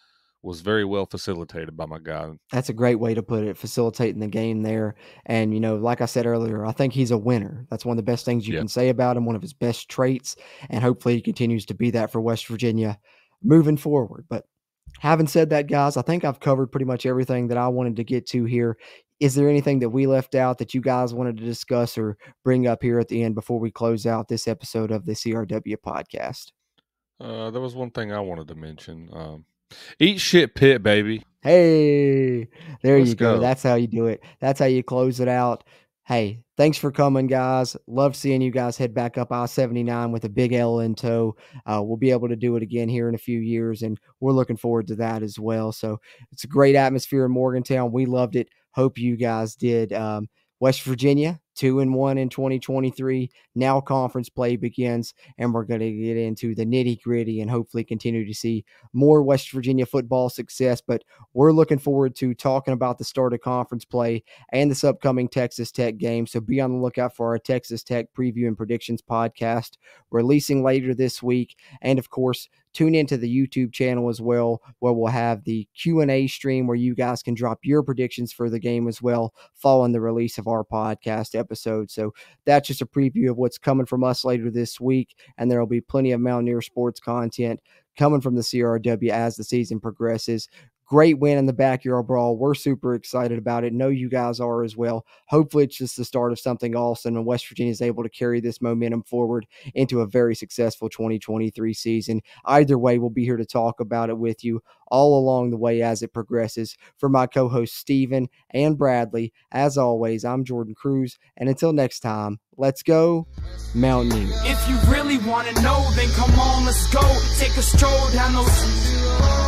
was very well facilitated by my guy. That's a great way to put it, facilitating the game there. And, you know, like I said earlier, I think he's a winner. That's one of the best things you yeah. can say about him, one of his best traits. And hopefully he continues to be that for West Virginia moving forward. But having said that, guys, I think I've covered pretty much everything that I wanted to get to here. Is there anything that we left out that you guys wanted to discuss or bring up here at the end before we close out this episode of the CRW podcast? Uh, there was one thing I wanted to mention. Um, Eat shit pit, baby. Hey, there Let's you go. go. That's how you do it. That's how you close it out. Hey, thanks for coming, guys. Love seeing you guys head back up I 79 with a big L in tow. Uh, we'll be able to do it again here in a few years, and we're looking forward to that as well. So it's a great atmosphere in Morgantown. We loved it. Hope you guys did. Um, West Virginia, two and one in 2023. Now conference play begins, and we're going to get into the nitty gritty and hopefully continue to see more West Virginia football success. But we're looking forward to talking about the start of conference play and this upcoming Texas Tech game. So be on the lookout for our Texas Tech preview and predictions podcast releasing later this week. And of course, tune into the YouTube channel as well, where we'll have the Q&A stream where you guys can drop your predictions for the game as well following the release of our podcast episode. So that's just a preview of what's coming from us later this week, and there will be plenty of Mountaineer sports content coming from the CRW as the season progresses. Great win in the backyard brawl. We're super excited about it. Know you guys are as well. Hopefully, it's just the start of something awesome, and West Virginia is able to carry this momentum forward into a very successful 2023 season. Either way, we'll be here to talk about it with you all along the way as it progresses. For my co hosts, Stephen and Bradley, as always, I'm Jordan Cruz. And until next time, let's go, Mountaineers. If you really want to know, then come on, let's go. Take a stroll down those.